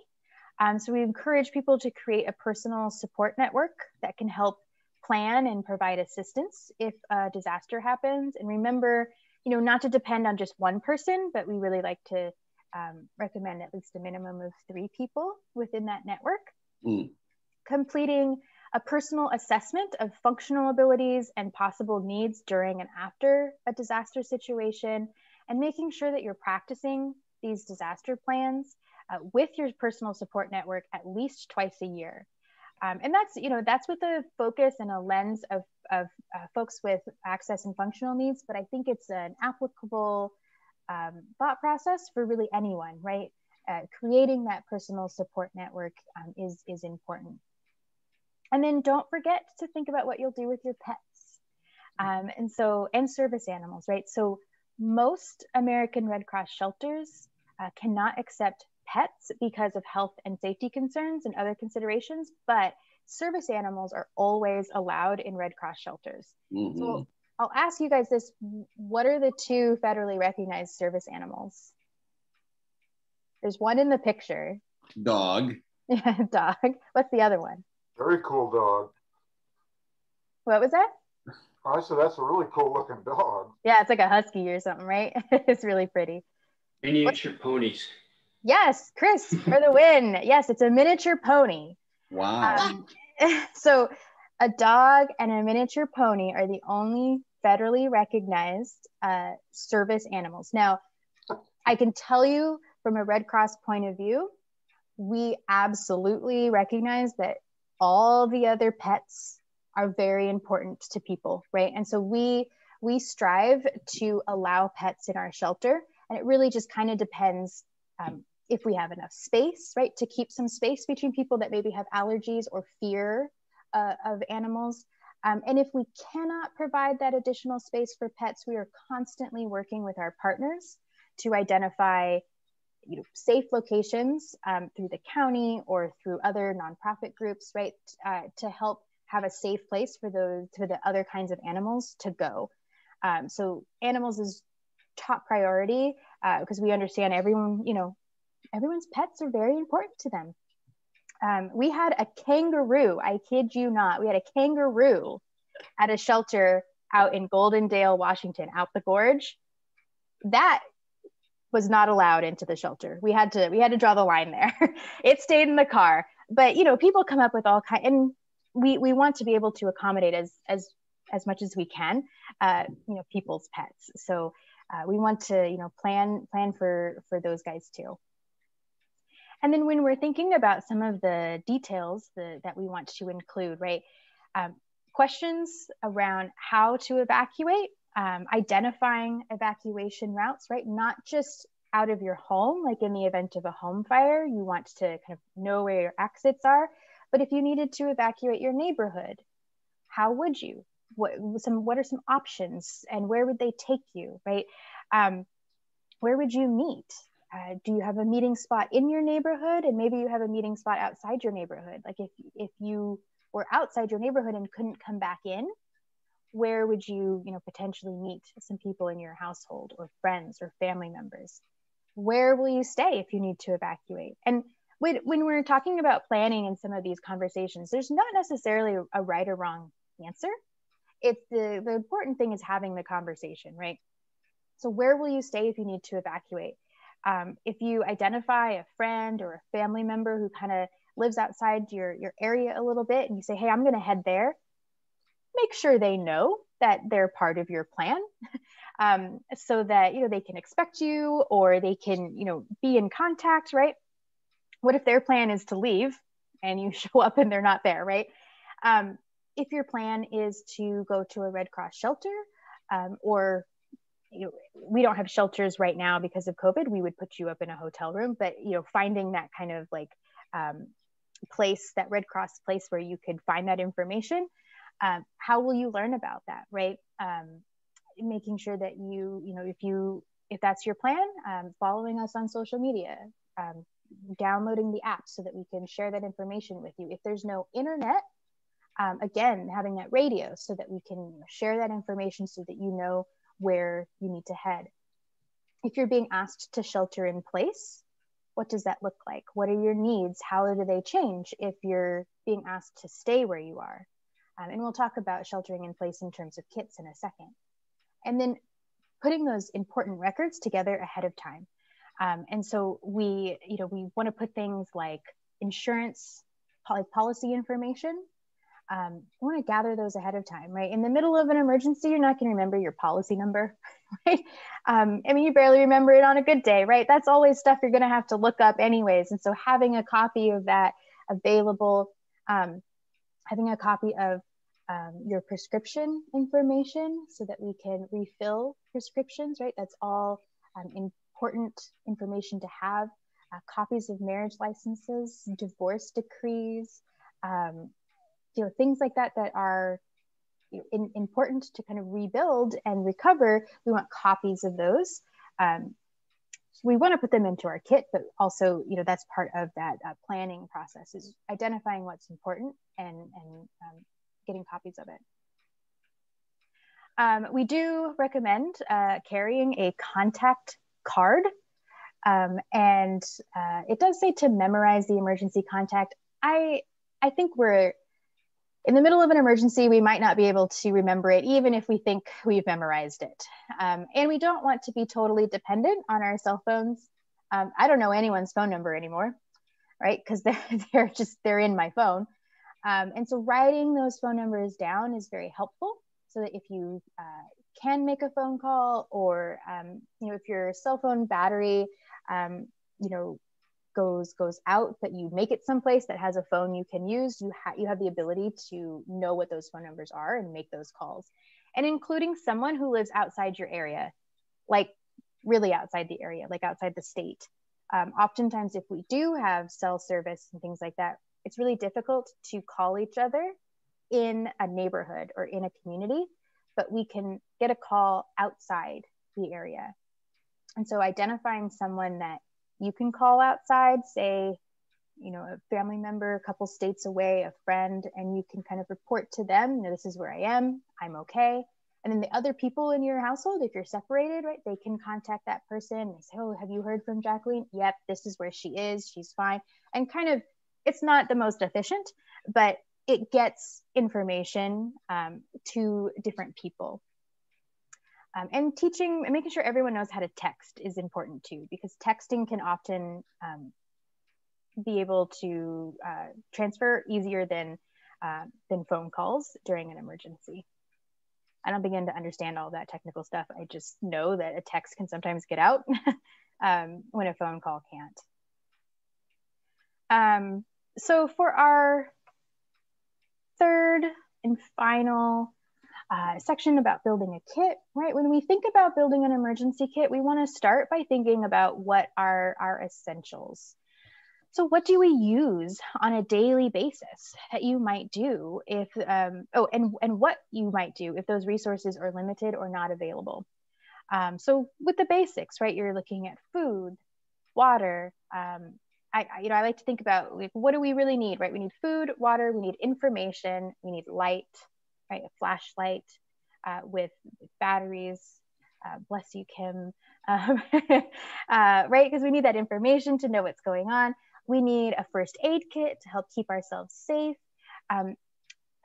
um, so we encourage people to create a personal support network that can help plan and provide assistance if a disaster happens. And remember, you know, not to depend on just one person, but we really like to um, recommend at least a minimum of three people within that network. Mm. Completing a personal assessment of functional abilities and possible needs during and after a disaster situation, and making sure that you're practicing these disaster plans uh, with your personal support network at least twice a year. Um, and that's, you know, that's with a focus and a lens of, of uh, folks with access and functional needs, but I think it's an applicable um, thought process for really anyone, right? Uh, creating that personal support network um, is, is important. And then don't forget to think about what you'll do with your pets. Um, and so, and service animals, right? So most American Red Cross shelters uh, cannot accept pets because of health and safety concerns and other considerations, but service animals are always allowed in Red Cross shelters. Mm-hmm. So I'll ask you guys this what are the two federally recognized service animals? There's one in the picture. Dog. Yeah, dog. What's the other one? Very cool dog. What was that? I said that's a really cool looking dog. Yeah, it's like a husky or something, right? it's really pretty. Miniature ponies. Yes, Chris for the win. Yes, it's a miniature pony. Wow. Um, so, a dog and a miniature pony are the only federally recognized uh, service animals. Now, I can tell you from a Red Cross point of view, we absolutely recognize that all the other pets are very important to people, right? And so we we strive to allow pets in our shelter, and it really just kind of depends um, if we have enough space, right, to keep some space between people that maybe have allergies or fear uh, of animals. Um, and if we cannot provide that additional space for pets, we are constantly working with our partners to identify you know, safe locations um, through the county or through other nonprofit groups, right, uh, to help have a safe place for those for the other kinds of animals to go. Um, so animals is top priority because uh, we understand everyone, you know, everyone's pets are very important to them. Um, we had a kangaroo, I kid you not, we had a kangaroo at a shelter out in Goldendale, Washington, out the gorge, that was not allowed into the shelter. We had to we had to draw the line there. it stayed in the car. But you know, people come up with all kind and we we want to be able to accommodate as as as much as we can, uh, you know, people's pets. So uh, we want to you know plan plan for for those guys too. And then when we're thinking about some of the details the, that we want to include, right? Um, questions around how to evacuate, um, identifying evacuation routes, right? Not just out of your home, like in the event of a home fire, you want to kind of know where your exits are. But if you needed to evacuate your neighborhood, how would you? What some what are some options and where would they take you, right? Um, where would you meet? Uh, do you have a meeting spot in your neighborhood and maybe you have a meeting spot outside your neighborhood like if if you were outside your neighborhood and couldn't come back in where would you you know potentially meet some people in your household or friends or family members? Where will you stay if you need to evacuate? And when, when we're talking about planning in some of these conversations there's not necessarily a right or wrong answer. It's the the important thing is having the conversation right? So where will you stay if you need to evacuate? Um, if you identify a friend or a family member who kind of lives outside your, your area a little bit and you say, hey, I'm going to head there, make sure they know that they're part of your plan um, so that, you know, they can expect you or they can, you know, be in contact, right? What if their plan is to leave and you show up and they're not there, right? Um, if your plan is to go to a Red Cross shelter um, or you know, we don't have shelters right now because of COVID. We would put you up in a hotel room, but you know, finding that kind of like um, place, that Red Cross place where you could find that information. Um, how will you learn about that, right? Um, making sure that you, you know, if you if that's your plan, um, following us on social media, um, downloading the app so that we can share that information with you. If there's no internet, um, again, having that radio so that we can share that information so that you know where you need to head. If you're being asked to shelter in place, what does that look like? What are your needs? How do they change if you're being asked to stay where you are? Um, and we'll talk about sheltering in place in terms of kits in a second. And then putting those important records together ahead of time. Um, and so we, you know, we want to put things like insurance, policy information, um, you want to gather those ahead of time, right? In the middle of an emergency, you're not going to remember your policy number, right? Um, I mean, you barely remember it on a good day, right? That's always stuff you're going to have to look up anyways. And so having a copy of that available, um, having a copy of um, your prescription information so that we can refill prescriptions, right? That's all um, important information to have. Uh, copies of marriage licenses, divorce decrees, um, you know things like that that are in, important to kind of rebuild and recover we want copies of those um, so we want to put them into our kit but also you know that's part of that uh, planning process is identifying what's important and and um, getting copies of it um, we do recommend uh, carrying a contact card um, and uh, it does say to memorize the emergency contact i i think we're in the middle of an emergency, we might not be able to remember it, even if we think we've memorized it. Um, and we don't want to be totally dependent on our cell phones. Um, I don't know anyone's phone number anymore, right? Because they're, they're just, they're in my phone. Um, and so writing those phone numbers down is very helpful so that if you uh, can make a phone call or, um, you know, if your cell phone battery, um, you know, goes goes out but you make it someplace that has a phone you can use you have you have the ability to know what those phone numbers are and make those calls. And including someone who lives outside your area like really outside the area like outside the state. Um, oftentimes if we do have cell service and things like that it's really difficult to call each other in a neighborhood or in a community but we can get a call outside the area and so identifying someone that you can call outside, say, you know, a family member a couple states away, a friend, and you can kind of report to them, you know, this is where I am, I'm okay. And then the other people in your household, if you're separated, right, they can contact that person and say, Oh, have you heard from Jacleen? Yep, this is where she is, she's fine. And kind of, it's not the most efficient, but it gets information um, to different people. Um, and teaching and making sure everyone knows how to text is important too, because texting can often um, be able to uh, transfer easier than uh, than phone calls during an emergency. I don't begin to understand all that technical stuff. I just know that a text can sometimes get out um, when a phone call can't. Um, so for our third and final uh, section about building a kit, right? When we think about building an emergency kit, we want to start by thinking about what are our essentials. So, what do we use on a daily basis that you might do if, um, oh, and, and what you might do if those resources are limited or not available? Um, so, with the basics, right, you're looking at food, water. Um, I, you know, I like to think about like, what do we really need, right? We need food, water, we need information, we need light, right? A flashlight uh, with, batteries. Uh, bless you, Kim. Um, uh, right? Because we need that information to know what's going on. We need a first aid kit to help keep ourselves safe. Um,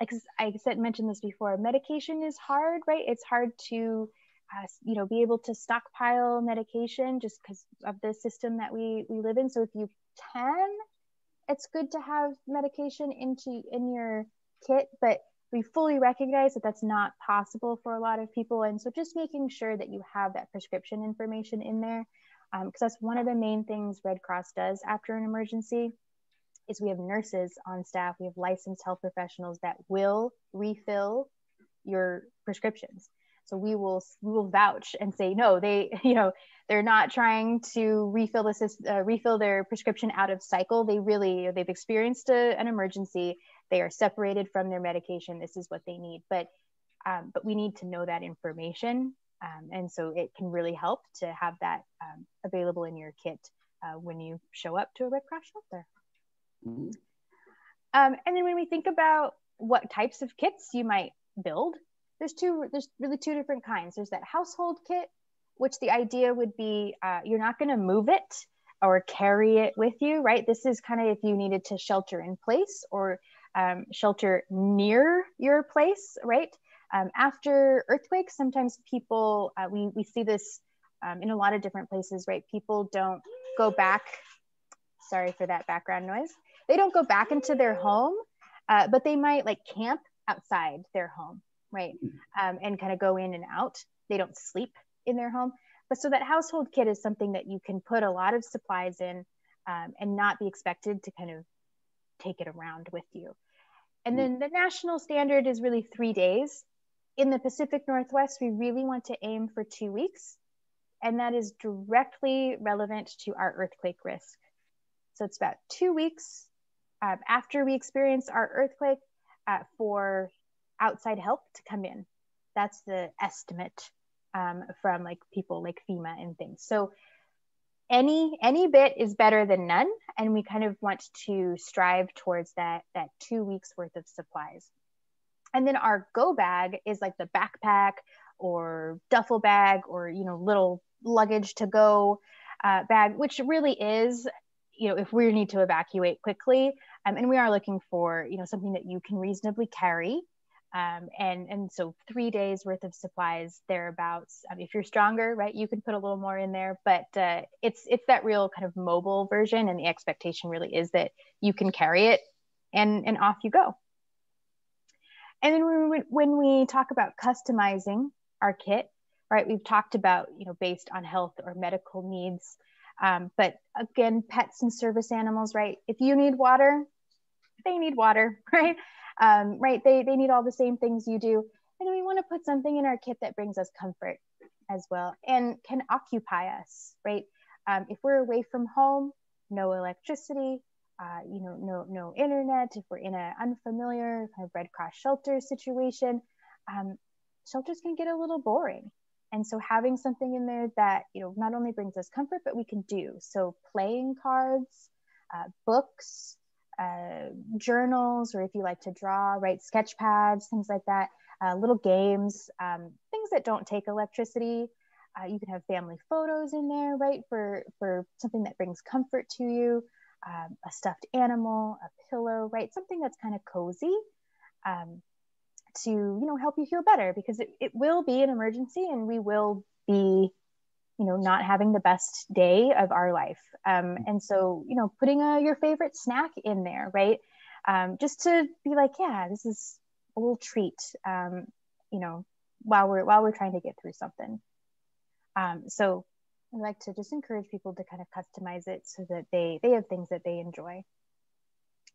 I said mentioned this before. Medication is hard, right? It's hard to, uh, you know, be able to stockpile medication just because of the system that we we live in. So if you can, it's good to have medication into in your kit, but we fully recognize that that's not possible for a lot of people. And so just making sure that you have that prescription information in there because um, that's one of the main things Red Cross does after an emergency is we have nurses on staff, we have licensed health professionals that will refill your prescriptions. So we will we will vouch and say no, they you know they're not trying to refill this uh, refill their prescription out of cycle. They really they've experienced a, an emergency. They are separated from their medication. This is what they need, but um, but we need to know that information um, and so it can really help to have that um, available in your kit uh, when you show up to a Red Cross shelter. Mm-hmm. Um, and then when we think about what types of kits you might build, there's two, there's really two different kinds. There's that household kit, which the idea would be uh, you're not going to move it or carry it with you, right? This is kind of if you needed to shelter in place or um, shelter near your place, right? Um, after earthquakes, sometimes people, uh, we, we see this um, in a lot of different places, right? People don't go back, sorry for that background noise. They don't go back into their home, uh, but they might like camp outside their home, right? Um, and kind of go in and out. They don't sleep in their home. But so that household kit is something that you can put a lot of supplies in um, and not be expected to kind of take it around with you. And then the national standard is really three days in the Pacific Northwest, we really want to aim for two weeks, and that is directly relevant to our earthquake risk. So it's about two weeks uh, after we experience our earthquake uh, for outside help to come in. That's the estimate um, from like people like FEMA and things. So any any bit is better than none, and we kind of want to strive towards that that two weeks worth of supplies. And then our go bag is like the backpack or duffel bag or, you know, little luggage to go uh, bag, which really is, you know, if we need to evacuate quickly. Um, and we are looking for, you know, something that you can reasonably carry. Um, and and so three days worth of supplies thereabouts. Um, if you're stronger, right, you can put a little more in there, but uh, it's it's that real kind of mobile version, and the expectation really is that you can carry it, and and off you go. And then when we, when we talk about customizing our kit, right, we've talked about, you know, based on health or medical needs. Um, but again, pets and service animals, right? If you need water, they need water, right? Um, right, they, they need all the same things you do. And we want to put something in our kit that brings us comfort as well and can occupy us, right? Um, if we're away from home, no electricity, uh, you know, no, no internet, if we're in an unfamiliar kind of Red Cross shelter situation, um, shelters can get a little boring. And so having something in there that, you know, not only brings us comfort, but we can do. So playing cards, uh, books, uh, journals, or if you like to draw, write sketch pads, things like that, uh, little games, um, things that don't take electricity. Uh, you can have family photos in there, right? For, for something that brings comfort to you um, a stuffed animal, a pillow, right? Something that's kind of cozy um, to, you know, help you feel better because it, it will be an emergency and we will be, you know, not having the best day of our life. Um, and so, you know, putting a, your favorite snack in there, right? Um, just to be like, yeah, this is a little treat, um, you know, while we're while we're trying to get through something. Um, so I like to just encourage people to kind of customize it so that they they have things that they enjoy.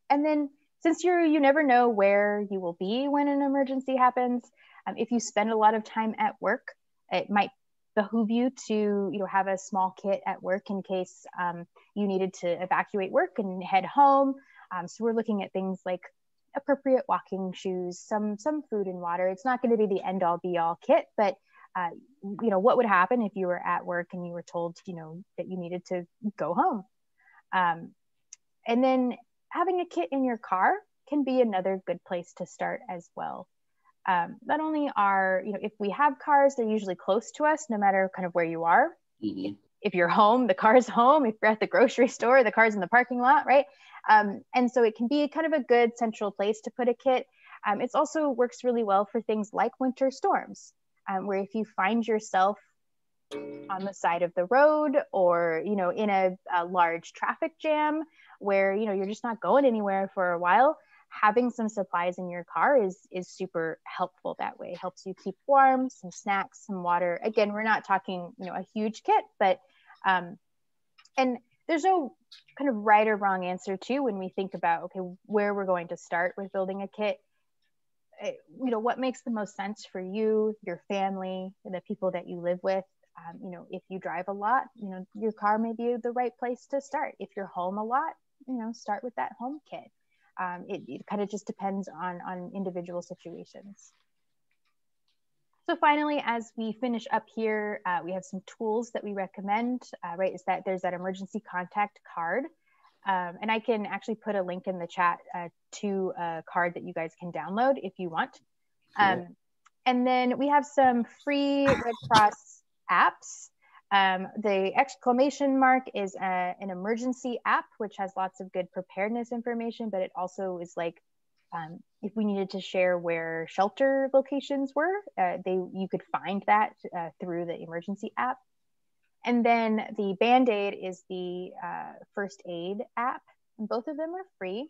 And then since you're you never know where you will be when an emergency happens, um, if you spend a lot of time at work, it might behoove you to you know have a small kit at work in case um, you needed to evacuate work and head home. Um, so we're looking at things like appropriate walking shoes, some some food and water. It's not going to be the end all be all kit, but uh, you know what would happen if you were at work and you were told you know that you needed to go home um, and then having a kit in your car can be another good place to start as well um, not only are you know if we have cars they're usually close to us no matter kind of where you are. Mm-hmm. if, you're home the car's home. If you're at the grocery store the car's in the parking lot right? Um, and so it can be kind of a good central place to put a kit. Um, it also works really well for things like winter storms um, where if you find yourself on the side of the road or you know in a, a, large traffic jam where you know you're just not going anywhere for a while having some supplies in your car is is super helpful that way. It helps you keep warm some snacks some water. Again we're not talking you know a huge kit but um and there's no kind of right or wrong answer too when we think about okay where we're going to start with building a kit. You know what makes the most sense for you your family the people that you live with? Um, you know if you drive a lot you know your car may be the right place to start. If you're home a lot you know start with that home kit um, it, it kind of just depends on on individual situations so finally as we finish up here uh, we have some tools that we recommend uh, right is that there's that emergency contact card um, and I can actually put a link in the chat uh, to a card that you guys can download if you want. Um, and then we have some free Red Cross apps. Um, the exclamation mark is a, an emergency app, which has lots of good preparedness information, but it also is like um, if we needed to share where shelter locations were, uh, they you could find that uh, through the emergency app. And then the Band Aid is the uh, first aid app, and both of them are free.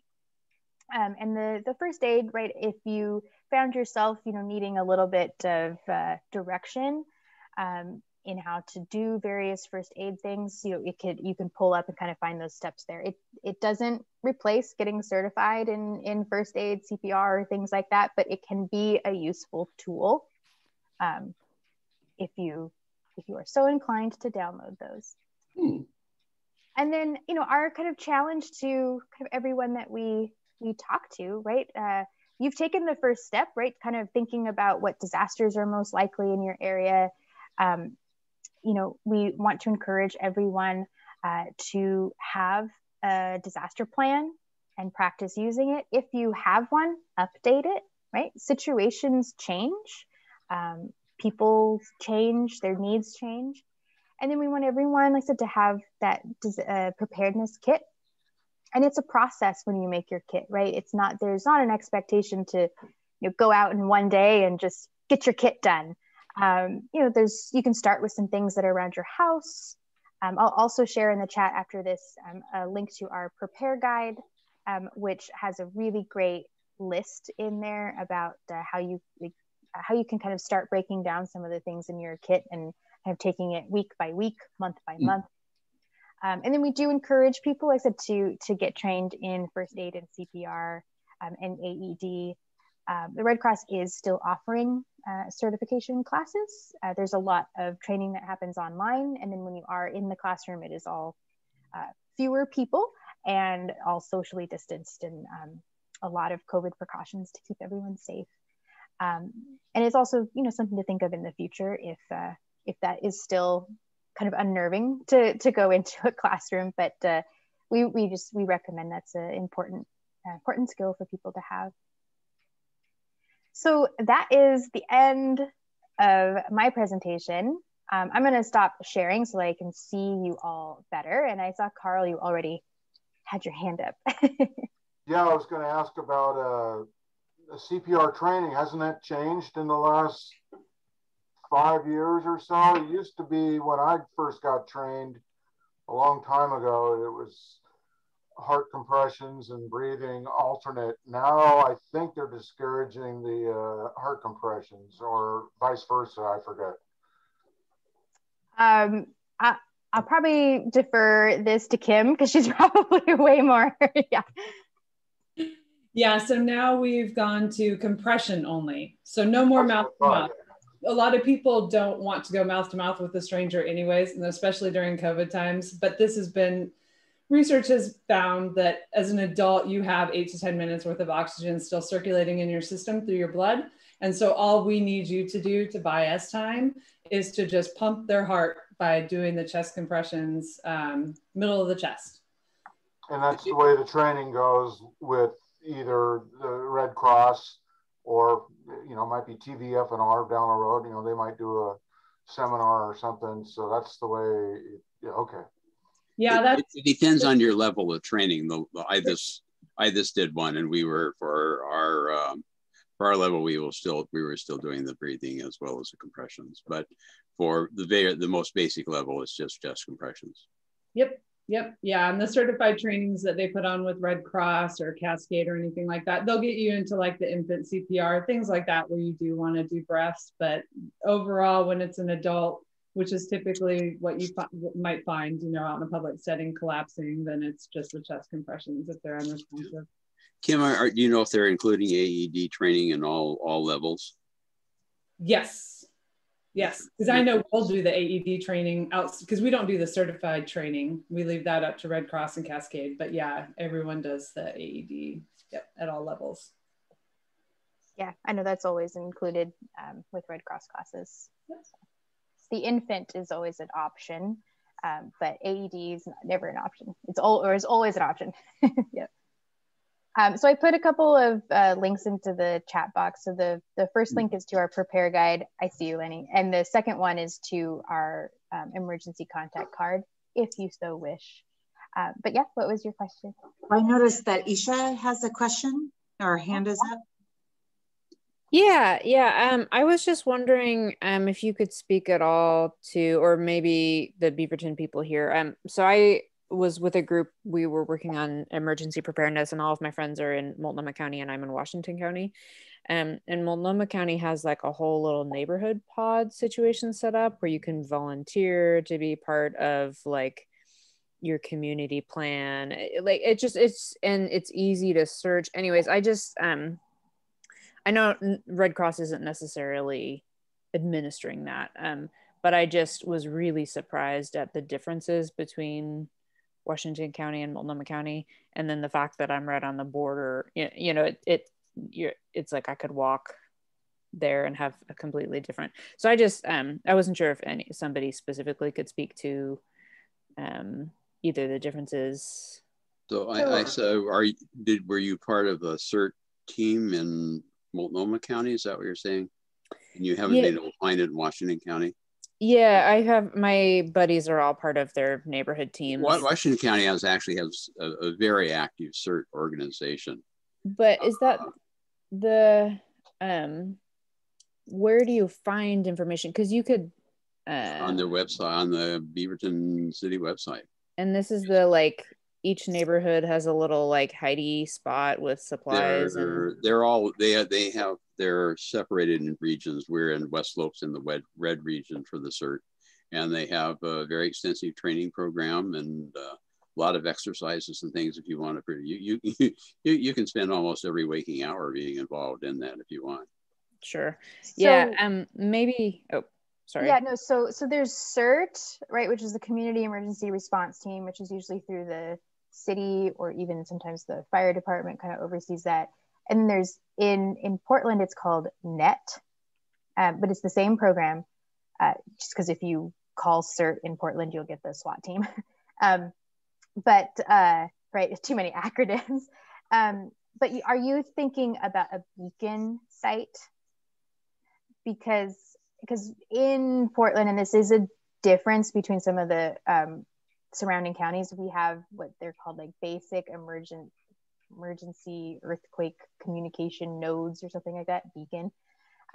Um, and the the first aid, right? If you found yourself, you know, needing a little bit of uh, direction um, in how to do various first aid things, you know, it could you can pull up and kind of find those steps there. It it doesn't replace getting certified in in first aid, CPR, or things like that, but it can be a useful tool um, if you if you are so inclined to download those. Hmm. And then, you know, our kind of challenge to kind of everyone that we we talk to, right? Uh, you've taken the first step, right? Kind of thinking about what disasters are most likely in your area. Um, you know, we want to encourage everyone uh, to have a disaster plan and practice using it. If you have one, update it, right? Situations change. Um, people change, their needs change. And then we want everyone, like I said, to have that uh, preparedness kit. And it's a process when you make your kit, right? It's not, there's not an expectation to you know, go out in one day and just get your kit done. Um, you know, there's, you can start with some things that are around your house. Um, I'll also share in the chat after this um, a link to our prepare guide, um, which has a really great list in there about uh, how you how you can kind of start breaking down some of the things in your kit and kind of taking it week by week, month by mm. month. Um, and then we do encourage people, like I said, to to get trained in first aid and CPR um, and AED. Um, the Red Cross is still offering uh, certification classes. Uh, there's a lot of training that happens online, and then when you are in the classroom, it is all uh, fewer people and all socially distanced and um, a lot of COVID precautions to keep everyone safe. Um, and it's also, you know, something to think of in the future if uh, if that is still kind of unnerving to to go into a classroom. But uh, we we just we recommend that's an important important skill for people to have. So that is the end of my presentation. Um, I'm going to stop sharing so that I can see you all better. And I saw Carl, you already had your hand up. yeah, I was going to ask about uh, CPR training. Hasn't that changed in the last five years or so? It used to be when I first got trained a long time ago, it was heart compressions and breathing alternate. Now I think they're discouraging the uh, heart compressions or vice versa. I forget. Um, I, I'll probably defer this to Kim because she's probably way more. yeah. Yeah. So now we've gone to compression only. So no more mouth to mouth. A lot of people don't want to go mouth to mouth with a stranger, anyways, and especially during COVID times. But this has been research has found that as an adult, you have eight to 10 minutes worth of oxygen still circulating in your system through your blood. And so all we need you to do to buy us time is to just pump their heart by doing the chest compressions, um, middle of the chest. And that's the way the training goes with either the Red Cross or, you know, might be TVF&R down the road. You know, they might do a seminar or something. So that's the way, yeah, okay. Yeah, that it, depends on your level of training. The, the I just I just did one, and we were for our um, for our level, we will still we were still doing the breathing as well as the compressions. But for the very the most basic level, it's just just compressions. Yep. Yep. Yeah. And the certified trainings that they put on with Red Cross or Cascade or anything like that, they'll get you into like the infant CPR, things like that, where you do want to do breaths. But overall, when it's an adult, which is typically what you might find, you know, out in a public setting collapsing, then it's just the chest compressions if they're unresponsive. Kim, are, do you know if they're including AED training in all all levels? Yes, yes, because I know we'll do the AED training out because we don't do the certified training. We leave that up to Red Cross and Cascade. But yeah, everyone does the AED yep, at all levels. Yeah, I know that's always included um, with Red Cross classes. Yes the infant is always an option, um, but AED is never an option. It's all or is always an option. yep. Um, so I put a couple of uh, links into the chat box. So the, the first link is to our prepare guide. I see you, Lani. And the second one is to our um, emergency contact card, if you so wish. Uh, but yeah, what was your question? I noticed that Isha has a question or hand is up. Yeah, yeah. Um, I was just wondering um, if you could speak at all to, or maybe the Beaverton people here. Um, so I was with a group. We were working on emergency preparedness, and all of my friends are in Multnomah County, and I'm in Washington County. Um, and Multnomah County has like a whole little neighborhood pod situation set up where you can volunteer to be part of like your community plan. Like it just it's and it's easy to search. Anyways, I just um I know Red Cross isn't necessarily administering that, um, but I just was really surprised at the differences between Washington County and Multnomah County, and then the fact that I'm right on the border. You, you know, it, it you're, it's like I could walk there and have a completely different. So I just um, I wasn't sure if any somebody specifically could speak to um, either the differences. So I, I so are you, did were you part of a CERT team in Multnomah County. Is that what you're saying? And you haven't yeah. been able to find it in Washington County? Yeah, I have. My buddies are all part of their neighborhood teams. Washington County has actually has a, a very active CERT organization. But is that the um? Where do you find information? Because you could uh, on their website on the Beaverton City website. And this is the like each neighborhood has a little like Heidi spot with supplies. They're, and... they're all they they have they're separated in regions. We're in West Slopes in the red red region for the CERT, and they have a very extensive training program and uh, a lot of exercises and things if you want to. You you you you can spend almost every waking hour being involved in that if you want. Sure. So, yeah. Um. Maybe. Oh. Sorry. Yeah, no, so so there's CERT, right, which is the community emergency response team, which is usually through the city or even sometimes the fire department kind of oversees that. And there's in in Portland, it's called NET, um, but it's the same program. Uh, just because if you call CERT in Portland, you'll get the SWAT team. um, but uh, right, too many acronyms. Um, but are you thinking about a BEECN site? Because because in Portland, and this is a difference between some of the um, surrounding counties, we have what they're called like basic emergent emergency earthquake communication nodes or something like that, BEECN,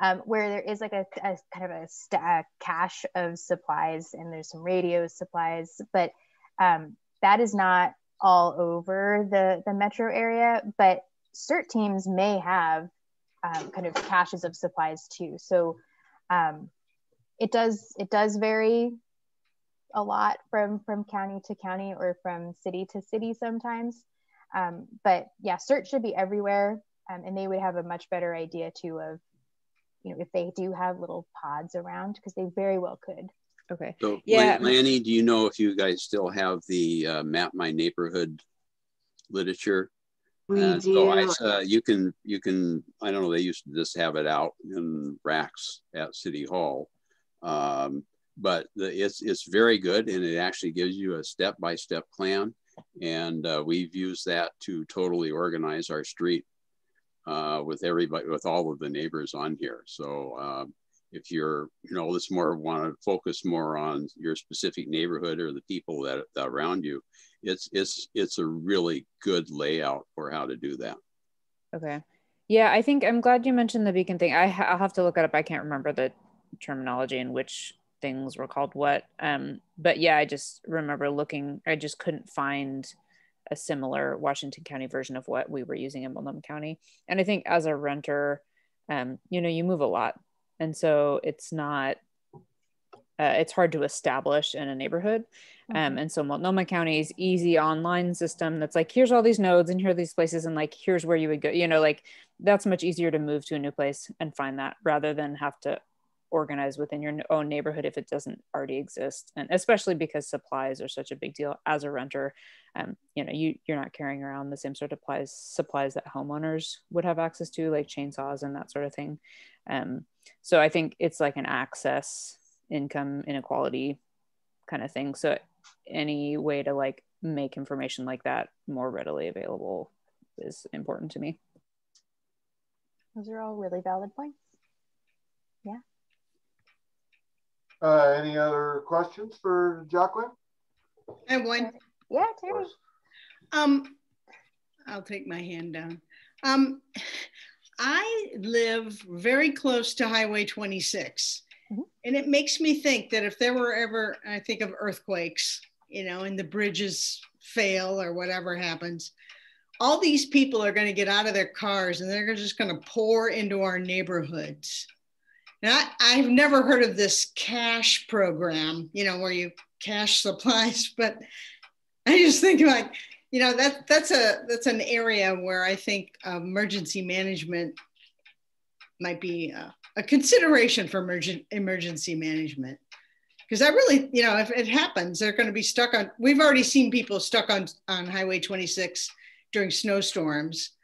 um, where there is like a, a kind of a, a, cache of supplies and there's some radio supplies, but um, that is not all over the, the metro area, but CERT teams may have um, kind of caches of supplies too. So um, it does it does vary a lot from from county to county or from city to city sometimes. Um, but yeah, CERT should be everywhere, um, and they would have a much better idea too of, you know, if they do have little pods around because they very well could. Okay. So, yeah, Lani, do you know if you guys still have the uh, Map My Neighborhood literature? We and do. So I, uh, you can you can I don't know they used to just have it out in racks at City Hall, um, but the, it's it's very good and it actually gives you a step by step plan and uh, we've used that to totally organize our street uh, with everybody, with all of the neighbors on here. So uh, if you're, you know, let's more want to focus more on your specific neighborhood or the people that, that around you, it's it's it's a really good layout for how to do that. Okay. Yeah, I think I'm glad you mentioned the BEECN thing. I I'll have to look it up. I can't remember the terminology in which things were called what. Um, but yeah, I just remember looking, I just couldn't find a similar Washington County version of what we were using in Multnomah County. And I think as a renter, um, you know, you move a lot. And so it's not, uh, it's hard to establish in a neighborhood. Um, mm-hmm. and so Multnomah County's easy online system that's like, here's all these nodes and here are these places and like, here's where you would go, you know, like that's much easier to move to a new place and find that rather than have to organize within your own neighborhood if it doesn't already exist and especially because supplies are such a big deal. As a renter um, you know you you're not carrying around the same sort of supplies supplies that homeowners would have access to like chainsaws and that sort of thing. Um, so i think it's like an access income inequality kind of thing. So any way to like make information like that more readily available is important to me. Those are all really valid points yeah uh, any other questions for Jacleen? I have one. Yeah, Terry. Um, I'll take my hand down. Um, I live very close to Highway 26. Mm-hmm. And it makes me think that if there were ever, I think of earthquakes, you know, and the bridges fail or whatever happens, all these people are going to get out of their cars and they're just going to pour into our neighborhoods. And I, I've never heard of this cache program, you know, where you cache supplies, but I just think like, you know, that that's a that's an area where I think emergency management might be a, a consideration for emergent emergency management. Because I really, you know, if it happens, they're going to be stuck on. We've already seen people stuck on on Highway 26 during snowstorms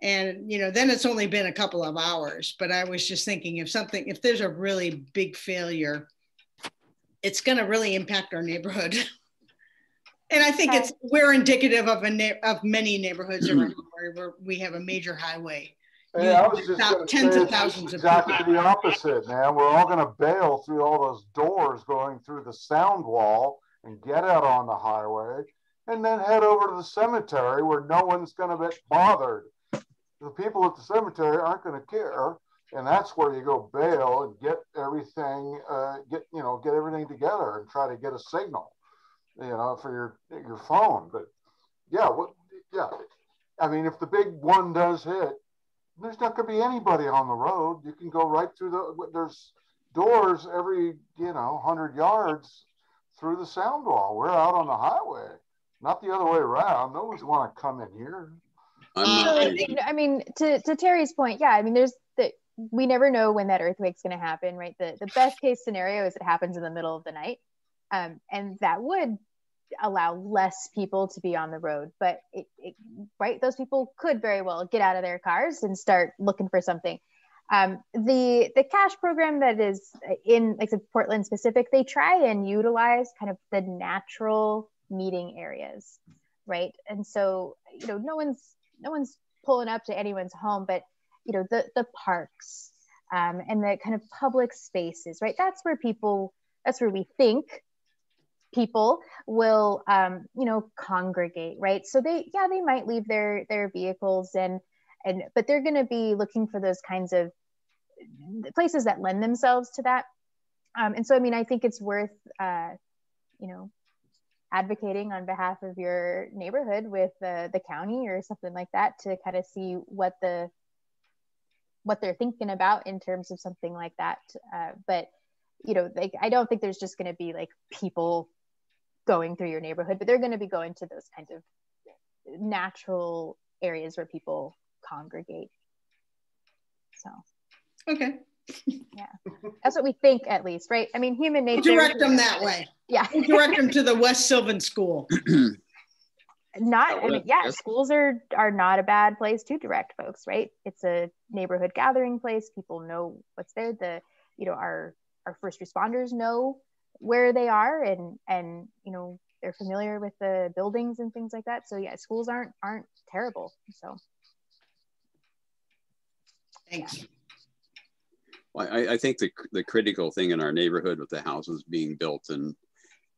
and you know then it's only been a couple of hours but i was just thinking if something if there's a really big failure it's going to really impact our neighborhood. And i think it's we're indicative of a of many neighborhoods around mm-hmm. where we have a major highway. Yeah, I was just tens of thousands exactly of the opposite, man. We're all going to bail through all those doors going through the sound wall and get out on the highway and then head over to the cemetery where no one's going to be bothered the people at the cemetery aren't going to care and that's where you go bail and get everything uh, get you know get everything together and try to get a signal you know for your your phone. But yeah what yeah i mean if the big one does hit there's not going to be anybody on the road. You can go right through the there's doors every you know 100 yards through the sound wall. We're out on the highway not the other way around. No one's want to come in here uh, I mean, to, to Terry's point, yeah, I mean, there's the, we never know when that earthquake's going to happen, right? The, the best case scenario is it happens in the middle of the night. Um, and that would allow less people to be on the road, but it, it, right, those people could very well get out of their cars and start looking for something. Um, the the cache program that is in like the Portland specific, they try and utilize kind of the natural meeting areas, right? And so you know, no one's no one's pulling up to anyone's home, but you know, the the parks um, and the kind of public spaces, right? That's where people, that's where we think people will um, you know congregate right so they yeah they might leave their their vehicles and and but they're going to be looking for those kinds of places that lend themselves to that um, and so i mean i think it's worth uh, you know advocating on behalf of your neighborhood with the, the county or something like that to kind of see what the what they're thinking about in terms of something like that. Uh, but you know like i don't think there's just going to be like people going through your neighborhood but they're going to be going to those kinds of natural areas where people congregate. So. Okay yeah. That's what we think at least right? I mean human nature direct them that way. Yeah. We'll direct them to the west sylvan school. Not I mean, yeah schools are are not a bad place to direct folks right? It's a neighborhood gathering place. People know what's there. The you know our our first responders know where they are and and you know they're familiar with the buildings and things like that. So yeah schools aren't aren't terrible so. Thanks well, I, I think the, the critical thing in our neighborhood with the houses being built in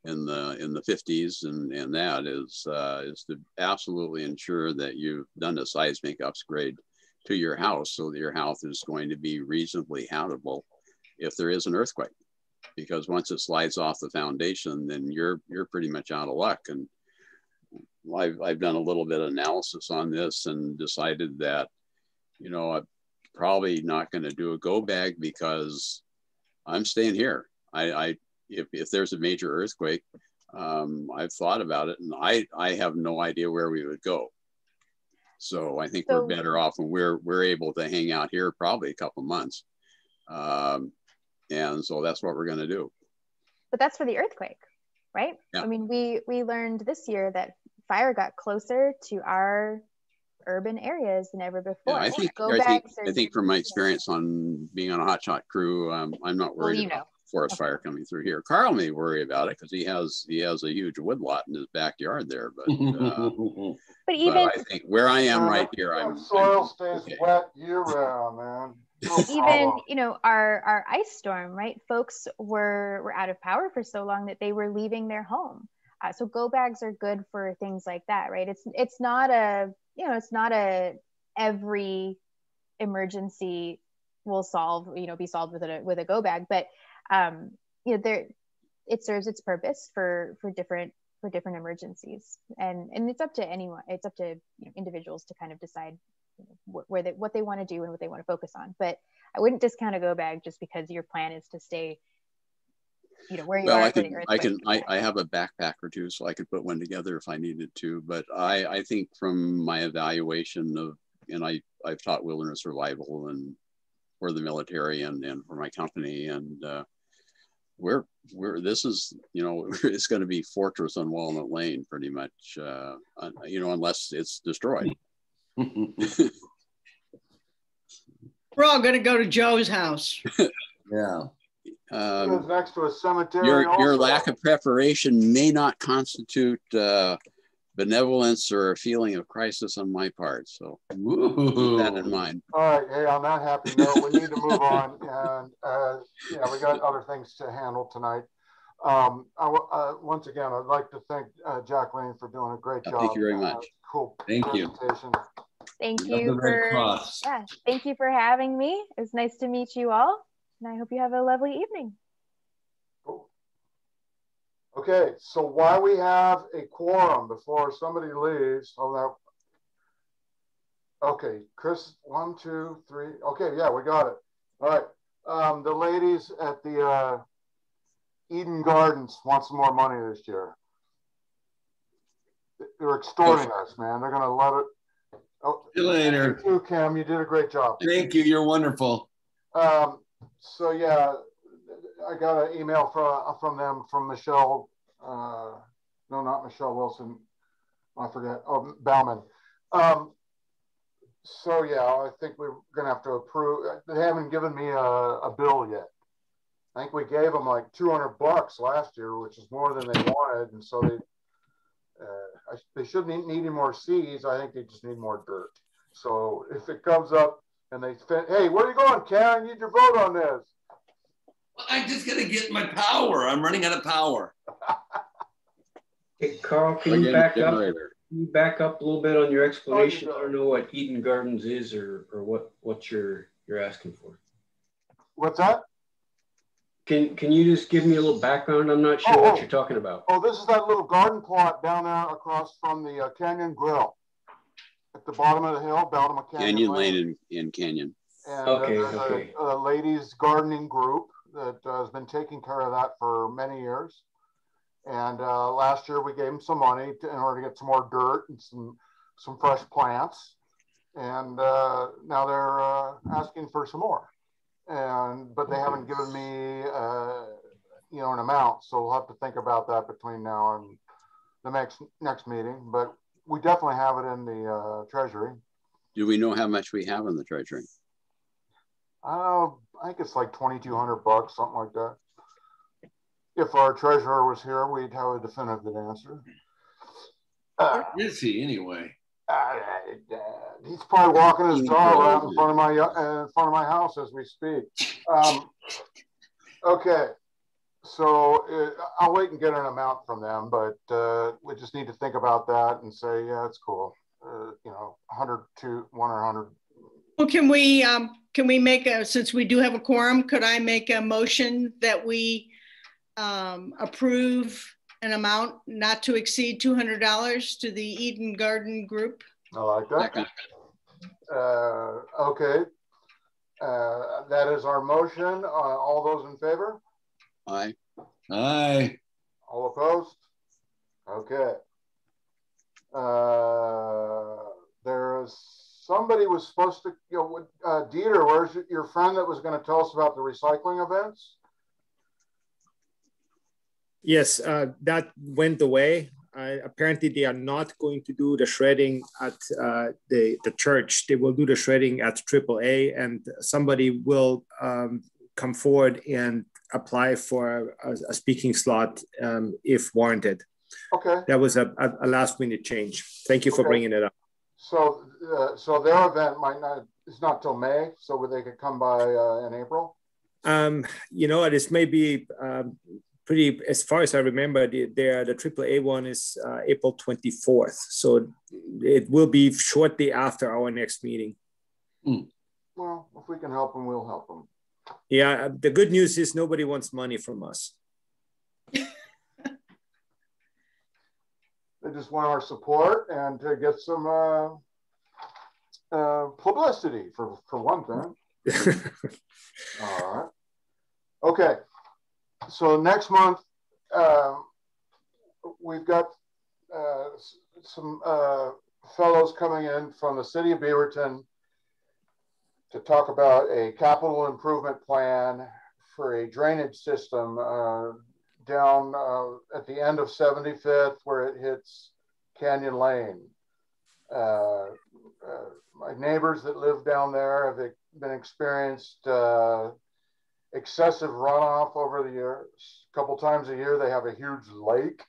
in the in the 50s and and that is uh, is to absolutely ensure that you've done a seismic upgrade to your house so that your house is going to be reasonably habitable if there is an earthquake. Because once it slides off the foundation then you're you're pretty much out of luck. And I've, I've done a little bit of analysis on this and decided that you know probably not going to do a go bag because I'm staying here I, I if, if there's a major earthquake, um, I've thought about it and I, I have no idea where we would go. So I think so, we're better off when we're, we're able to hang out here probably a couple months. Um, and so that's what we're going to do. But that's for the earthquake, right? Yeah. I mean, we, we learned this year that fire got closer to our urban areas than ever before. Yeah, I think, I think, I think from my experience on being on a hotshot crew, um, I'm not worried well, you know forest fire coming through here. Carl may worry about it because he has he has a huge woodlot in his backyard there. But uh, but even but I think where I am right here, I'm soil stays okay. wet year round, man. even you know our our ice storm, right? Folks were were out of power for so long that they were leaving their home. Uh, so go bags are good for things like that, right? It's it's not a you know it's not a every emergency will solve you know be solved with a with a go bag, but um, you know there it serves its purpose for for different for different emergencies. And and it's up to anyone it's up to you know, individuals to kind of decide where they what they want to do and what they want to focus on. But i wouldn't discount a go bag just because your plan is to stay you know where you well, are I can I can I, I have a backpack or two so I could put one together if I needed to but I I think from my evaluation of and I I've taught wilderness survival and for the military and and for my company and uh, we're we're this is you know it's going to be fortress on Walnut Lane pretty much uh, you know unless it's destroyed. we're all going to go to Joe's house. yeah. Um, next to a cemetery. Your your lack of preparation may not constitute uh, benevolence or a feeling of crisis on my part. So Ooh. keep that in mind. All right. Hey, on that happy note, we need to move on. And uh, yeah, we got other things to handle tonight. Um, I, uh, once again, I'd like to thank uh, Jacleen for doing a great job. Thank you very much. Cool. Thank you. Thank you for yeah, thank you for having me. It was nice to meet you all, and I hope you have a lovely evening. Okay, so while we have a quorum before somebody leaves, oh that. Okay, Chris, one, two, three. Okay, yeah, we got it. All right. Um, the ladies at the uh, Eden Gardens want some more money this year. They're extorting us, man. They're gonna let it. Oh, See you later. Thank you, Kim. You did a great job. Thank you. You're wonderful. Um, so yeah, I got an email from from them from Michelle. Uh, no, not Michelle Wilson. I forget. Oh, Bauman. Um, so yeah, I think we're gonna have to approve. They haven't given me a, a bill yet. I think we gave them like 200 bucks last year, which is more than they wanted, and so they uh, they shouldn't need any more seeds. I think they just need more dirt. So if it comes up and they fit, hey, where are you going, Ken? I need your vote on this. I'm just gonna get my power. I'm running out of power. Hey, Carl, can you back up? Can you back up a little bit on your explanation? I don't know what Eden Gardens is or, or what, what you're, you're asking for. What's that? Can, can you just give me a little background? I'm not sure oh, what oh. you're talking about. Oh, this is that little garden plot down there across from the uh, Canyon Grill at the bottom of the hill, bottom of Canyon, Canyon Lane, Lane in, in Canyon. And uh, okay, uh, okay. A, a, ladies gardening group that uh, has been taking care of that for many years. And uh, last year we gave them some money to, in order to get some more dirt and some some fresh plants. And uh, now they're uh, asking for some more. And but they haven't given me you know an amount, so we'll have to think about that between now and the next next meeting. But we definitely have it in the uh, treasury. Do we know how much we have in the treasury? Uh, I think it's like 2,200 bucks, something like that. If our treasurer was here, we'd have a definitive answer. Uh, Where is he anyway? Uh, he's probably walking his dog around in front of my uh, in front of my house as we speak. Um, okay, so uh, I'll wait and get an amount from them, but uh, we just need to think about that and say, yeah, it's cool. Uh, you know, 100 to one or 100. Well, can we um, can we make a since we do have a quorum? Could I make a motion that we um, approve an amount not to exceed two hundred dollars to the Eden Garden Group? I like that. Uh, okay, uh, that is our motion. Uh, all those in favor? Aye. Aye. All opposed? Okay. Uh, there's somebody was supposed to, you know, uh, Dieter, where's your friend that was going to tell us about the recycling events? Yes, uh, that went away. Uh, apparently, they are not going to do the shredding at uh, the, the church. They will do the shredding at AAA, and somebody will um, come forward and apply for a, a speaking slot um, if warranted. Okay. That was a, a, last minute change. Thank you for okay. bringing it up. So, uh, so their event might not, it's not till May, so they could come by uh, in April? Um, you know, this may be um, pretty, as far as I remember, the, the, the AAA one is uh, April 24th. So it will be shortly after our next meeting. Hmm. Well, if we can help them, we'll help them. Yeah, the good news is nobody wants money from us. they just want our support and to get some uh, uh, publicity for, for one thing. All right. Okay. So next month, uh, we've got uh, some uh, fellows coming in from the city of Beaverton to talk about a capital improvement plan for a drainage system uh, down uh, at the end of 75th where it hits Canyon Lane. Uh, uh my neighbors that live down there have been experienced uh, excessive runoff over the years. A couple times a year, they have a huge lake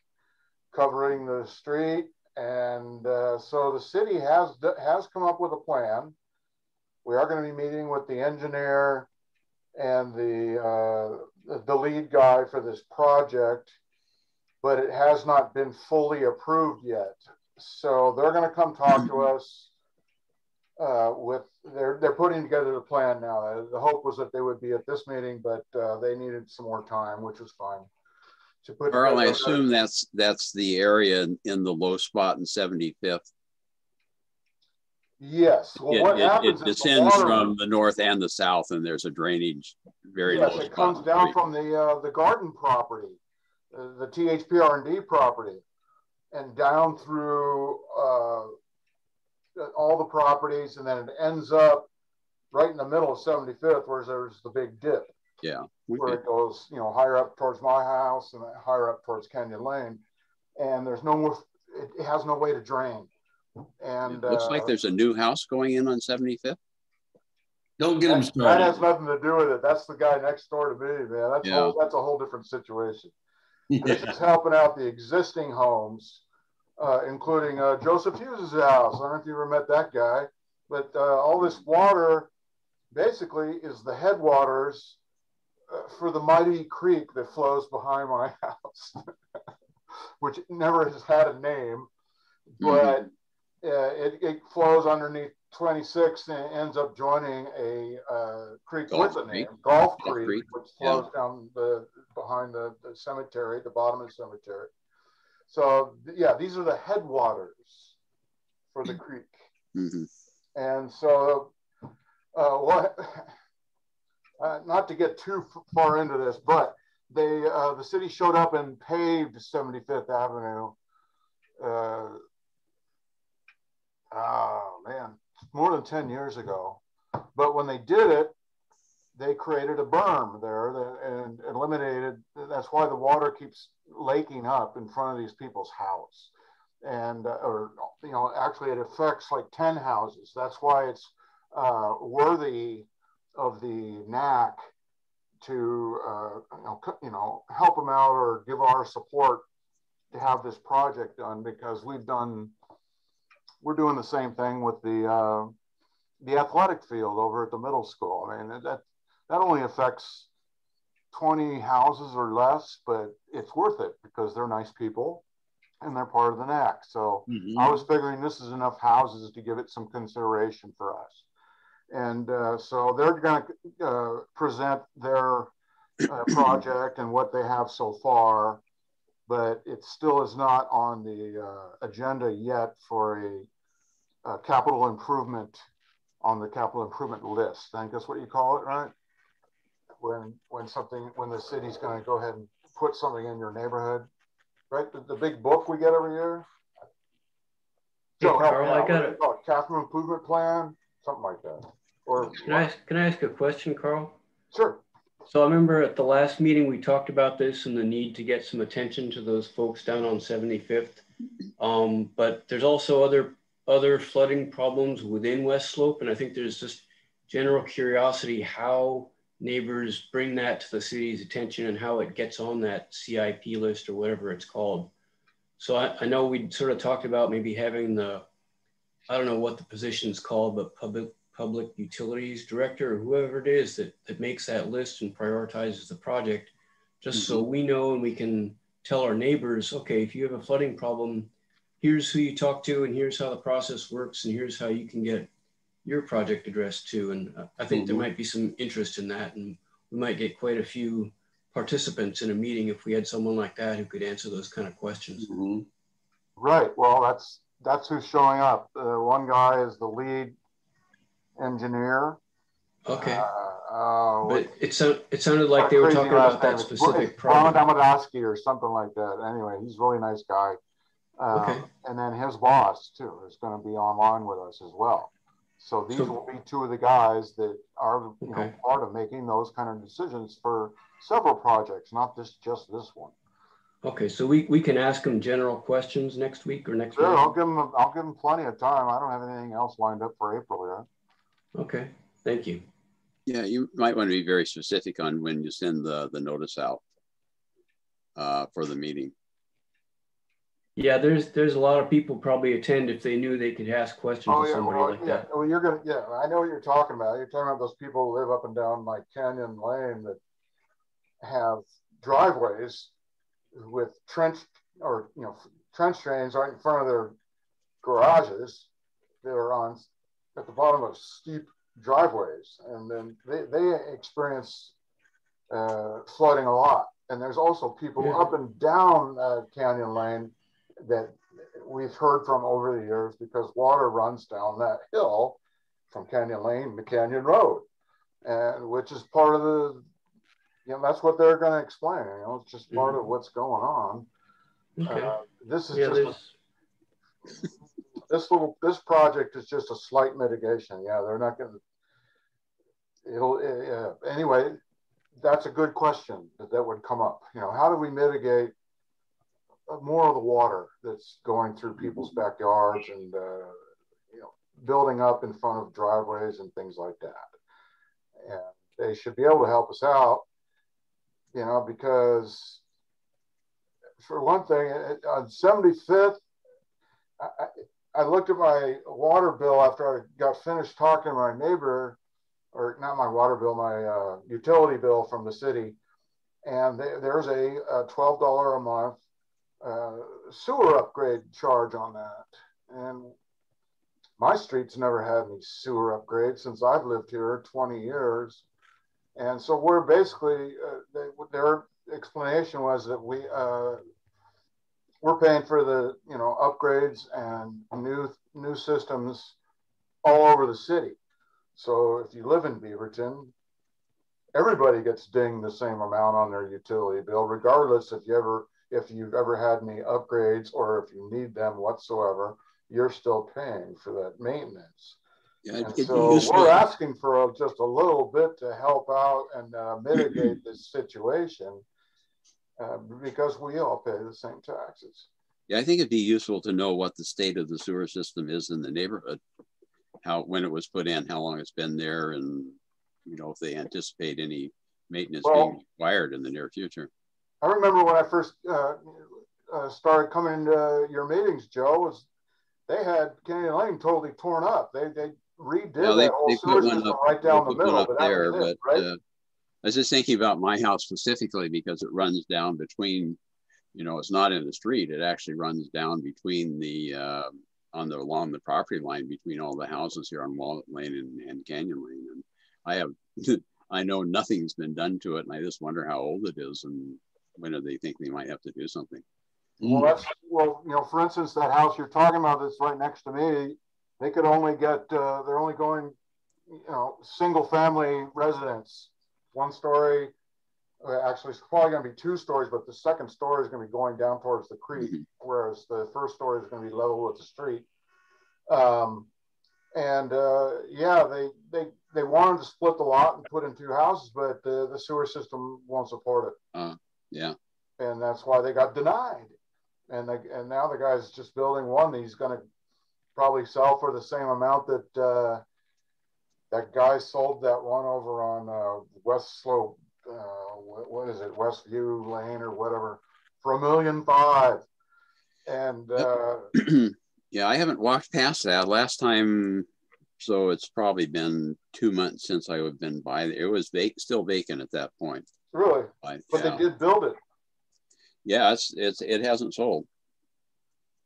covering the street. And uh, so the city has, has come up with a plan we are going to be meeting with the engineer and the, uh, the lead guy for this project, but it has not been fully approved yet. So they're going to come talk to us uh, with, they're, they're putting together the plan now. The hope was that they would be at this meeting, but uh, they needed some more time, which was fine. To put Carl, I assume that's that's the area in, in the low spot in 75th. Yes. Well, it, what it, happens it descends the from the north and the south, and there's a drainage very yes, it comes down from the uh, the garden property, uh, the THPR&D property, and down through uh, all the properties, and then it ends up right in the middle of 75th, where there's the big dip. Yeah. Where it goes, you know, higher up towards my house and higher up towards Canyon Lane, and there's no more. It, it has no way to drain. And it looks uh, like there's a new house going in on 75th. Don't get him started. That has nothing to do with it. That's the guy next door to me, man. That's yeah. whole, that's a whole different situation. Yeah. This is helping out the existing homes, uh, including uh, Joseph Hughes' house. I don't know if you ever met that guy, but uh, all this water basically is the headwaters uh, for the mighty creek that flows behind my house. which never has had a name, but mm-hmm. Uh, it, it, flows underneath 26 and ends up joining a uh, creek Golf with a name, Golf, Golf Creek, Creek, which flows yeah. down the behind the, the cemetery, the bottom of the cemetery. So yeah, these are the headwaters for the creek. Mm-hmm. And so, uh, what? Uh, not to get too far into this, but they uh, the city showed up and paved 75th Avenue. Oh man, more than 10 years ago. But when they did it, they created a berm there that, and eliminated. That's why the water keeps laking up in front of these people's house, and uh, or you know actually it affects like 10 houses. That's why it's uh, worthy of the NAC to uh, you, know, you know help them out or give our support to have this project done because we've done we're doing the same thing with the uh, the athletic field over at the middle school. I mean that that only affects 20 houses or less, but it's worth it because they're nice people and they're part of the NAC. So mm-hmm. I was figuring this is enough houses to give it some consideration for us. And uh, so they're going to uh, present their uh, project and what they have so far, but it still is not on the uh, agenda yet for a, a, capital improvement on the capital improvement list. I think that's what you call it, right? When when something when the city's going to go ahead and put something in your neighborhood, right? The, the big book we get every year. Hey, so, Carl, I got it. Capital improvement plan, something like that. Or can I ask, can I ask a question, Carl? Sure. So I remember at the last meeting we talked about this and the need to get some attention to those folks down on 75th. Um, but there's also other other flooding problems within West Slope, and I think there's just general curiosity how neighbors bring that to the city's attention and how it gets on that CIP list or whatever it's called. So I, I know we sort of talked about maybe having the I don't know what the position is called, but public public utilities director or whoever it is that, that makes that list and prioritizes the project, just mm-hmm. so we know and we can tell our neighbors, okay, if you have a flooding problem, here's who you talk to and here's how the process works and here's how you can get your project addressed too. And I think mm-hmm. there might be some interest in that and we might get quite a few participants in a meeting if we had someone like that who could answer those kind of questions. Mm-hmm. Right. Well, that's that's who's showing up. Uh, one guy is the lead engineer. Okay. Uh, uh, but it, so, it sounded like they were talking about that specific problem. Ron or something like that. Anyway, he's a really nice guy. Um, okay. And then his boss, too, is going to be online with us as well. So these so, will be two of the guys that are you okay. know, part of making those kind of decisions for several projects, not just just this one. Okay, so we, we can ask them general questions next week or next sure, week. I'll give them I'll give them plenty of time. I don't have anything else lined up for April yet. Okay, thank you. Yeah, you might want to be very specific on when you send the, the notice out uh, for the meeting. Yeah, there's there's a lot of people probably attend if they knew they could ask questions oh, yeah, somebody well, like yeah. that. Well, you're gonna yeah, I know what you're talking about. You're talking about those people who live up and down like Canyon Lane that have driveways with trench or you know trench drains right in front of their garages. They're on at the bottom of steep driveways, and then they, they experience uh, flooding a lot. And there's also people yeah. up and down uh, Canyon Lane that we've heard from over the years because water runs down that hill from Canyon Lane to Canyon Road, and which is part of the, you know, that's what they're going to explain. You know, it's just part mm-hmm. of what's going on. Okay. Uh, this is yeah, just this little this project is just a slight mitigation. Yeah, they're not going to. It'll uh, anyway. That's a good question that, that would come up. You know, how do we mitigate more of the water that's going through people's backyards and uh, you know building up in front of driveways and things like that? And they should be able to help us out. You know, because for one thing, on 75th, I, I looked at my water bill after I got finished talking to my neighbor, or not my water bill, my uh, utility bill from the city. And they, there's a, a $12 a month uh, sewer upgrade charge on that. And my street's never had any sewer upgrades since I've lived here 20 years. And so we're basically, uh, they, their explanation was that we, uh, we're paying for the, you know, upgrades and new, new systems all over the city. So if you live in Beaverton, everybody gets dinged the same amount on their utility bill, regardless if you ever if you've ever had any upgrades or if you need them whatsoever, you're still paying for that maintenance. Yeah, and so we're asking for a, just a little bit to help out and uh, mitigate this situation uh, because we all pay the same taxes. Yeah, I think it'd be useful to know what the state of the sewer system is in the neighborhood, how when it was put in, how long it's been there, and you know if they anticipate any maintenance well, being required in the near future. I remember when I first uh, uh, started coming into your meetings, Joe, was they had Canyon Lane totally torn up. They they redid well, they, that whole sewer system up, right down the middle. But there, but right? uh, I was just thinking about my house specifically because it runs down between, you know, it's not in the street. It actually runs down between the uh, on the along the property line between all the houses here on Walnut Lane and, and Canyon Lane. And I have I know nothing's been done to it, and I just wonder how old it is and when do they think they might have to do something? Well, that's well, you know, for instance, that house you're talking about that's right next to me, they could only get uh, they're only going, you know, single family residence, one story. Uh, actually, it's probably going to be two stories, but the second story is going to be going down towards the creek, mm-hmm. whereas the first story is going to be level with the street. Um, and uh, yeah, they they they wanted to split the lot and put in two houses, but the, the sewer system won't support it. Uh. Yeah. And that's why they got denied. And they, and now the guy's just building one that he's going to probably sell for the same amount that uh, that guy sold that one over on uh, West Slope. Uh, what, what is it, Westview Lane or whatever, for a million five. And uh, yeah, I haven't walked past that last time. So it's probably been two months since I would have been by. It was va- still vacant at that point. Really? but yeah. they did build it. Yeah, it's it's it hasn't sold.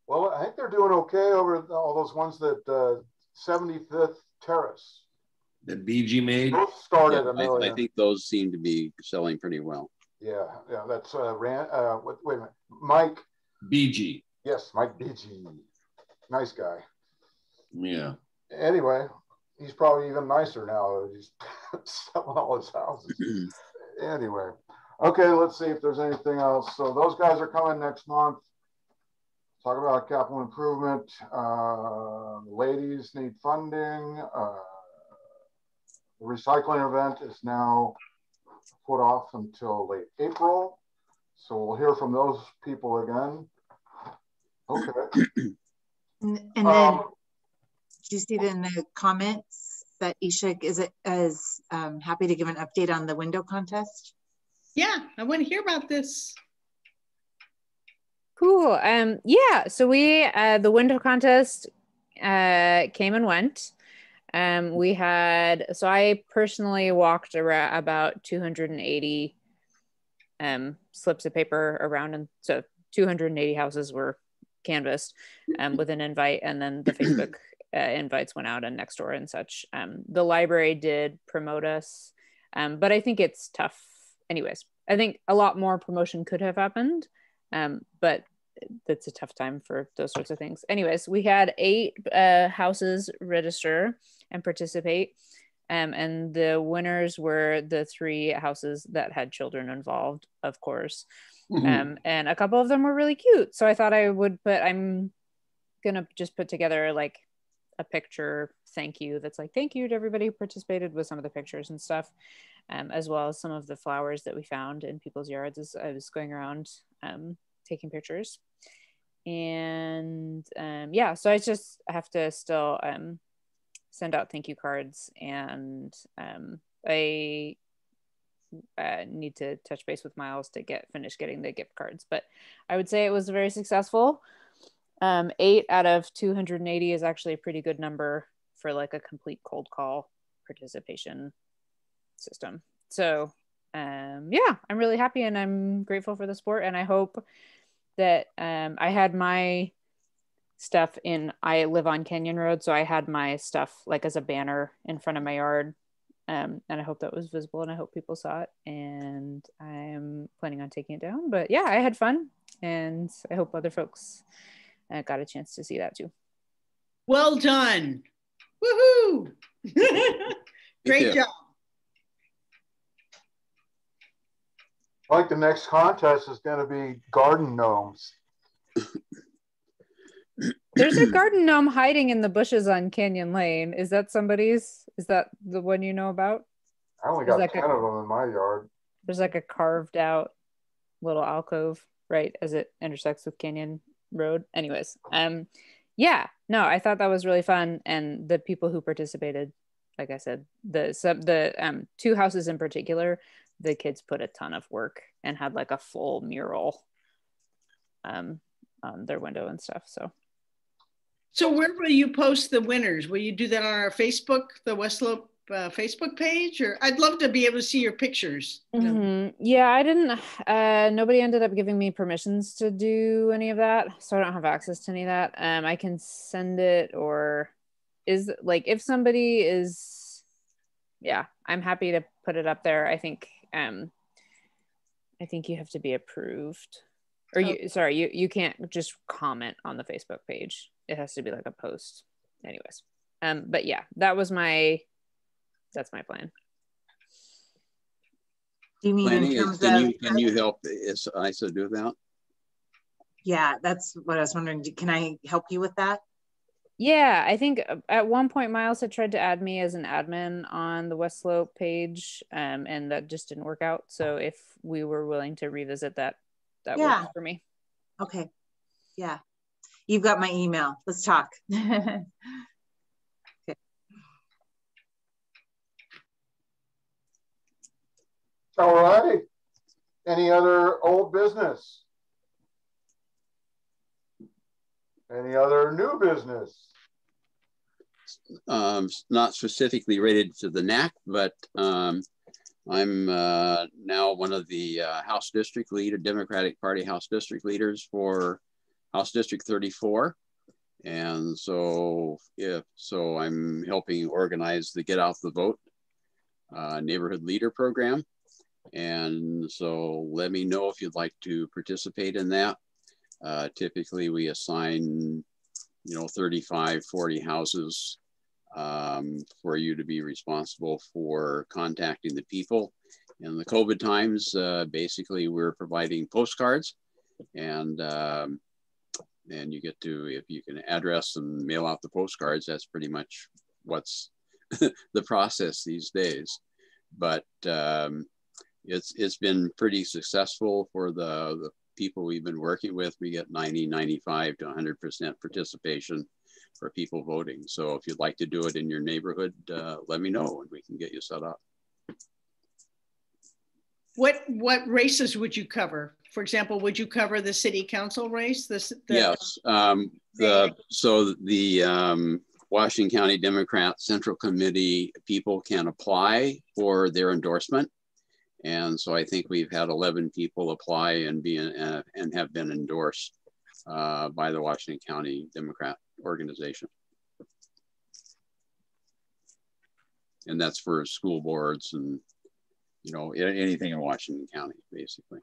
Well, I think they're doing okay over all those ones that uh, 75th Terrace. That BG made. Those started yeah, a million. I, I, think those seem to be selling pretty well. Yeah, yeah, that's uh, Rand. Uh, wait, wait a minute, Mike. BG. Yes, Mike BG. Nice guy. Yeah. Anyway, he's probably even nicer now. He's selling all his houses. anyway, okay, let's see if there's anything else. So those guys are coming next month. Talk about capital improvement. Uh, ladies need funding. Uh, the recycling event is now put off until late April. So we'll hear from those people again. Okay. And, and then, um, do you see it in the comments? That Isha is, is um, happy to give an update on the window contest. Yeah, I want to hear about this. Cool. Um, yeah, so we, uh, the window contest uh, came and went. Um, we had, so I personally walked around about 280 um, slips of paper around, and so 280 houses were canvassed um, with an invite, and then the Facebook uh, invites went out and Nextdoor and such. Um, the library did promote us, um, but I think it's tough. Anyways, I think a lot more promotion could have happened, um, but that's a tough time for those sorts of things. Anyways, we had eight uh, houses register and participate. Um, and the winners were the three houses that had children involved, of course. Mm-hmm. Um, and a couple of them were really cute. So I thought I would put, I'm gonna just put together like a picture thank you that's like thank you to everybody who participated with some of the pictures and stuff um, as well as some of the flowers that we found in people's yards as i was going around um, taking pictures. And um, yeah so i just have to still um, send out thank you cards and um, i uh, need to touch base with miles to get finish getting the gift cards but i would say it was very successful um, eight out of 280 is actually a pretty good number for like a complete cold call participation system. So um, yeah, I'm really happy and I'm grateful for the sport. And I hope that um, I had my stuff in. I live on Canyon Road, so I had my stuff like as a banner in front of my yard, um, and I hope that was visible, and I hope people saw it. And I'm planning on taking it down. But yeah, I had fun, and I hope other folks uh, got a chance to see that too. Well done. Woohoo! Great job. I like the next contest is going to be garden gnomes. There's a garden gnome hiding in the bushes on Canyon Lane. Is that somebody's? Is that the one you know about? I only got like 10 a, of them in my yard. There's like a carved out little alcove right as it intersects with Canyon Road. Anyways, um, yeah, no, I thought that was really fun, and the people who participated, like I said, the sub the um two houses in particular, the kids put a ton of work and had like a full mural, um, on their window and stuff. So. So where will you post the winners? Will you do that on our Facebook, the West Slope uh, Facebook page, or I'd love to be able to see your pictures. Mm-hmm. Yeah, I didn't. Uh, nobody ended up giving me permissions to do any of that, so I don't have access to any of that. Um, I can send it, or is like if somebody is, yeah, I'm happy to put it up there. I think, um, I think you have to be approved, or you. Oh. Sorry, you you can't just comment on the Facebook page. It has to be like a post, anyways. Um, but yeah, that was my that's my plan. Do you mean Planning in terms is, can of? You, can you help is Isha do that? Yeah, that's what I was wondering. Can I help you with that? Yeah, I think uh, at one point Miles had tried to add me as an admin on the West Slope page, um, and that just didn't work out. So if we were willing to revisit that, that yeah. works for me. Okay. Yeah. You've got my email. Let's talk. All right. Any other old business? Any other new business? Um, not specifically related to the NAC, but um, I'm uh, now one of the uh, House District Leader, Democratic Party House District Leaders for House District 34. And so, if so, I'm helping organize the Get Out the Vote uh, Neighborhood Leader Program. And so let me know if you'd like to participate in that. Uh, typically we assign, you know, 35, 40 houses um, for you to be responsible for contacting the people. In the COVID times, uh, basically we're providing postcards and um, and you get to, if you can address and mail out the postcards, that's pretty much what's the process these days. But um, it's it's been pretty successful for the, the people we've been working with. We get 90, 95 to 100% participation for people voting. So if you'd like to do it in your neighborhood, uh, let me know and we can get you set up. What what races would you cover? For example, would you cover the city council race? This the, yes. Um, the so the um, Washington County Democrat Central Committee people can apply for their endorsement and so I think we've had 11 people apply and be uh, and have been endorsed uh, by the Washington County Democrat organization. And that's for school boards and you know anything in Washington County, basically.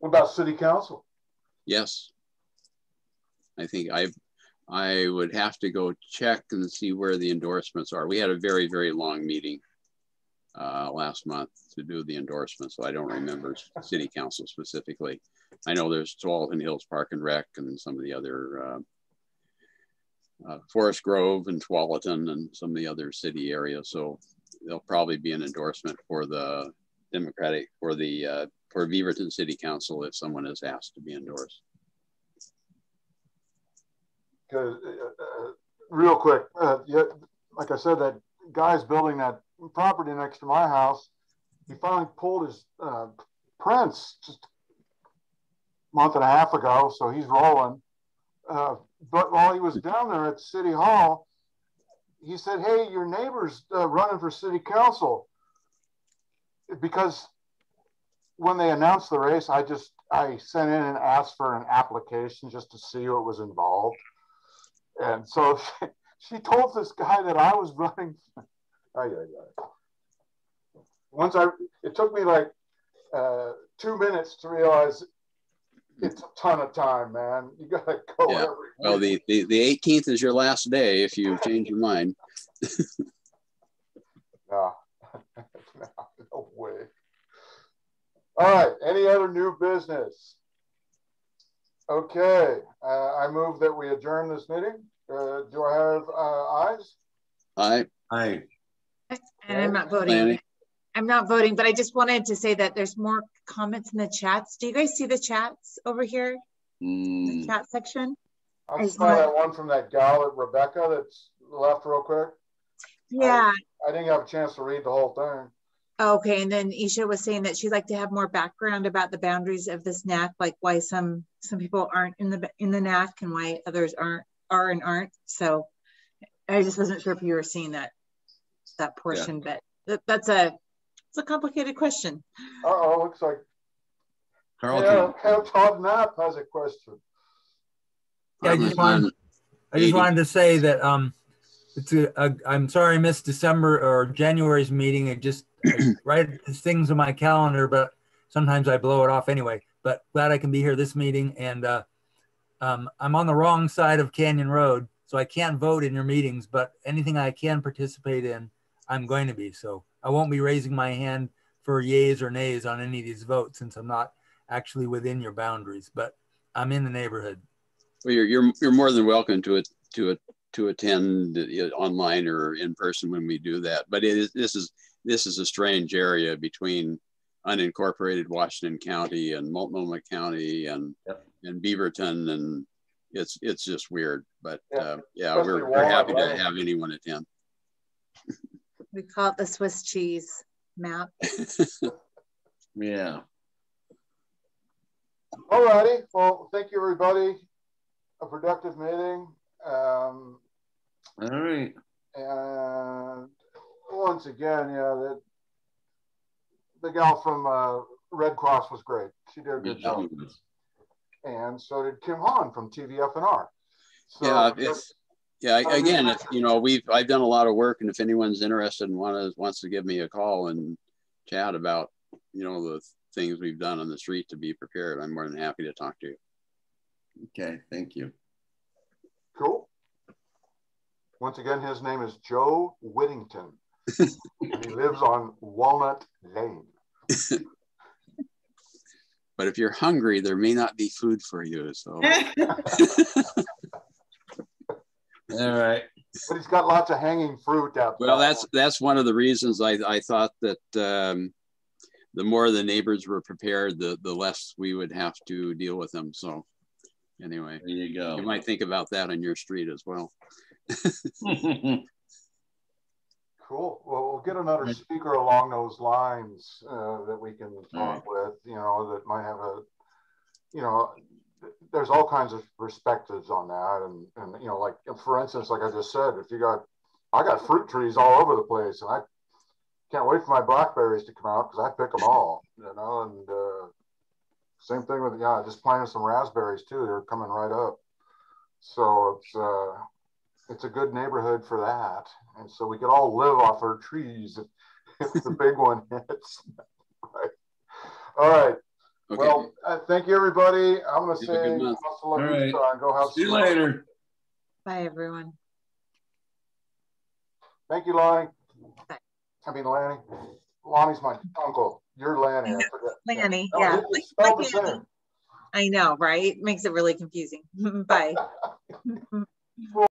What about city council? Yes, I think I I would have to go check and see where the endorsements are. We had a very very long meeting uh, last month to do the endorsement, so I don't remember city council specifically. I know there's Tualatin Hills Park and Rec and some of the other uh, uh, Forest Grove and Tualatin and some of the other city areas. So there'll probably be an endorsement for the Democratic for the uh, for Beaverton City Council if someone is asked to be endorsed. Because uh, uh, real quick, yeah, like I said, that guy's building that property next to my house. He finally pulled his uh, prints just a month and a half ago, so he's rolling. Uh, but while he was down there at City Hall, he said, "Hey, your neighbor's uh, running for city council." Because when they announced the race, I just I sent in and asked for an application just to see what was involved. And so she, she told this guy that I was running. Oh, yeah, yeah. Once I, it took me like uh, two minutes to realize it's a ton of time, man. You gotta go. Yeah. Well, the, the the 18th is your last day if you change your mind. no. no way. All right. Any other new business? Okay. Uh, I move that we adjourn this meeting. Uh, do I have uh, ayes? Aye. Aye. And I'm not voting. Lani? I'm not voting, but I just wanted to say that there's more comments in the chats. Do you guys see the chats over here? The Mm, chat section? I I saw that one from that gal at Rebecca that's left real quick. Yeah. I didn't have a chance to read the whole thing. Okay, and then Isha was saying that she'd like to have more background about the boundaries of this NAC, like why some some people aren't in the in the NAC and why others aren't are and aren't. So I just wasn't sure if you were seeing that that portion, but that, that's a it's a complicated question. Uh oh, looks like Carl, yeah, can- Todd Knaupp has a question. Yeah, I just wanted, I just wanted to say that um, it's a, a, I'm sorry I missed December or January's meeting. It just I write things on my calendar, but sometimes I blow it off anyway. But glad I can be here this meeting, and uh, um, I'm on the wrong side of Canyon Road, so I can't vote in your meetings. But anything I can participate in, I'm going to be. So I won't be raising my hand for yays or nays on any of these votes since I'm not actually within your boundaries. But I'm in the neighborhood. Well, you're, you're, you're more than welcome to it, to it, to attend online or in person when we do that. But it is, this is, this is a strange area between unincorporated Washington County and Multnomah County and, Yep. and Beaverton. And it's, it's just weird, but Yeah, uh, yeah, we're, we're happy to have anyone attend. We call it the Swiss cheese map. yeah. All righty. Well, thank you, everybody. A productive meeting. Um, All right. and once again, yeah, that the gal from uh, Red Cross was great. She did a good job. And so did Kim Haughn from TVF&R. So, Yeah, it's, Oh, yeah, again, if, you know, we've, I've done a lot of work and if anyone's interested and wanna, wants to give me a call and chat about, you know, the things we've done on the street to be prepared, I'm more than happy to talk to you. Okay, thank you. Cool. Once again, his name is Joe Whittington. and he lives on Walnut Lane. But if you're hungry, there may not be food for you, so. All right. But he's got lots of hanging fruit out there. Well, that's, that's one of the reasons I, I thought that, um, the more the neighbors were prepared, the, the less we would have to deal with them, so. Anyway, There you go. you might think about that on your street as well. Cool. Well, we'll get another speaker along those lines uh, that we can talk All with, you know, that might have a, you know, th- there's all kinds of perspectives on that. And, and, you know, like, for instance, like I just said, if you got, I got fruit trees all over the place and I can't wait for my blackberries to come out because I pick them all, you know, and uh, same thing with, yeah, just planted some raspberries too. They're coming right up. So it's, uh, it's a good neighborhood for that. And so we could all live off our trees if, if the big one hits. right. All right. Okay, Well, uh, thank you, everybody. I'm going to Have a good say, month. hasta la All right. and go have See you some- later. Bye, everyone. Thank you, Lonnie. Bye. I mean, Lani. Lonnie's my uncle. You're Lani. I forget. Lani, No, yeah. it's spelled the Like- same. I know, right? Makes it really confusing. Bye.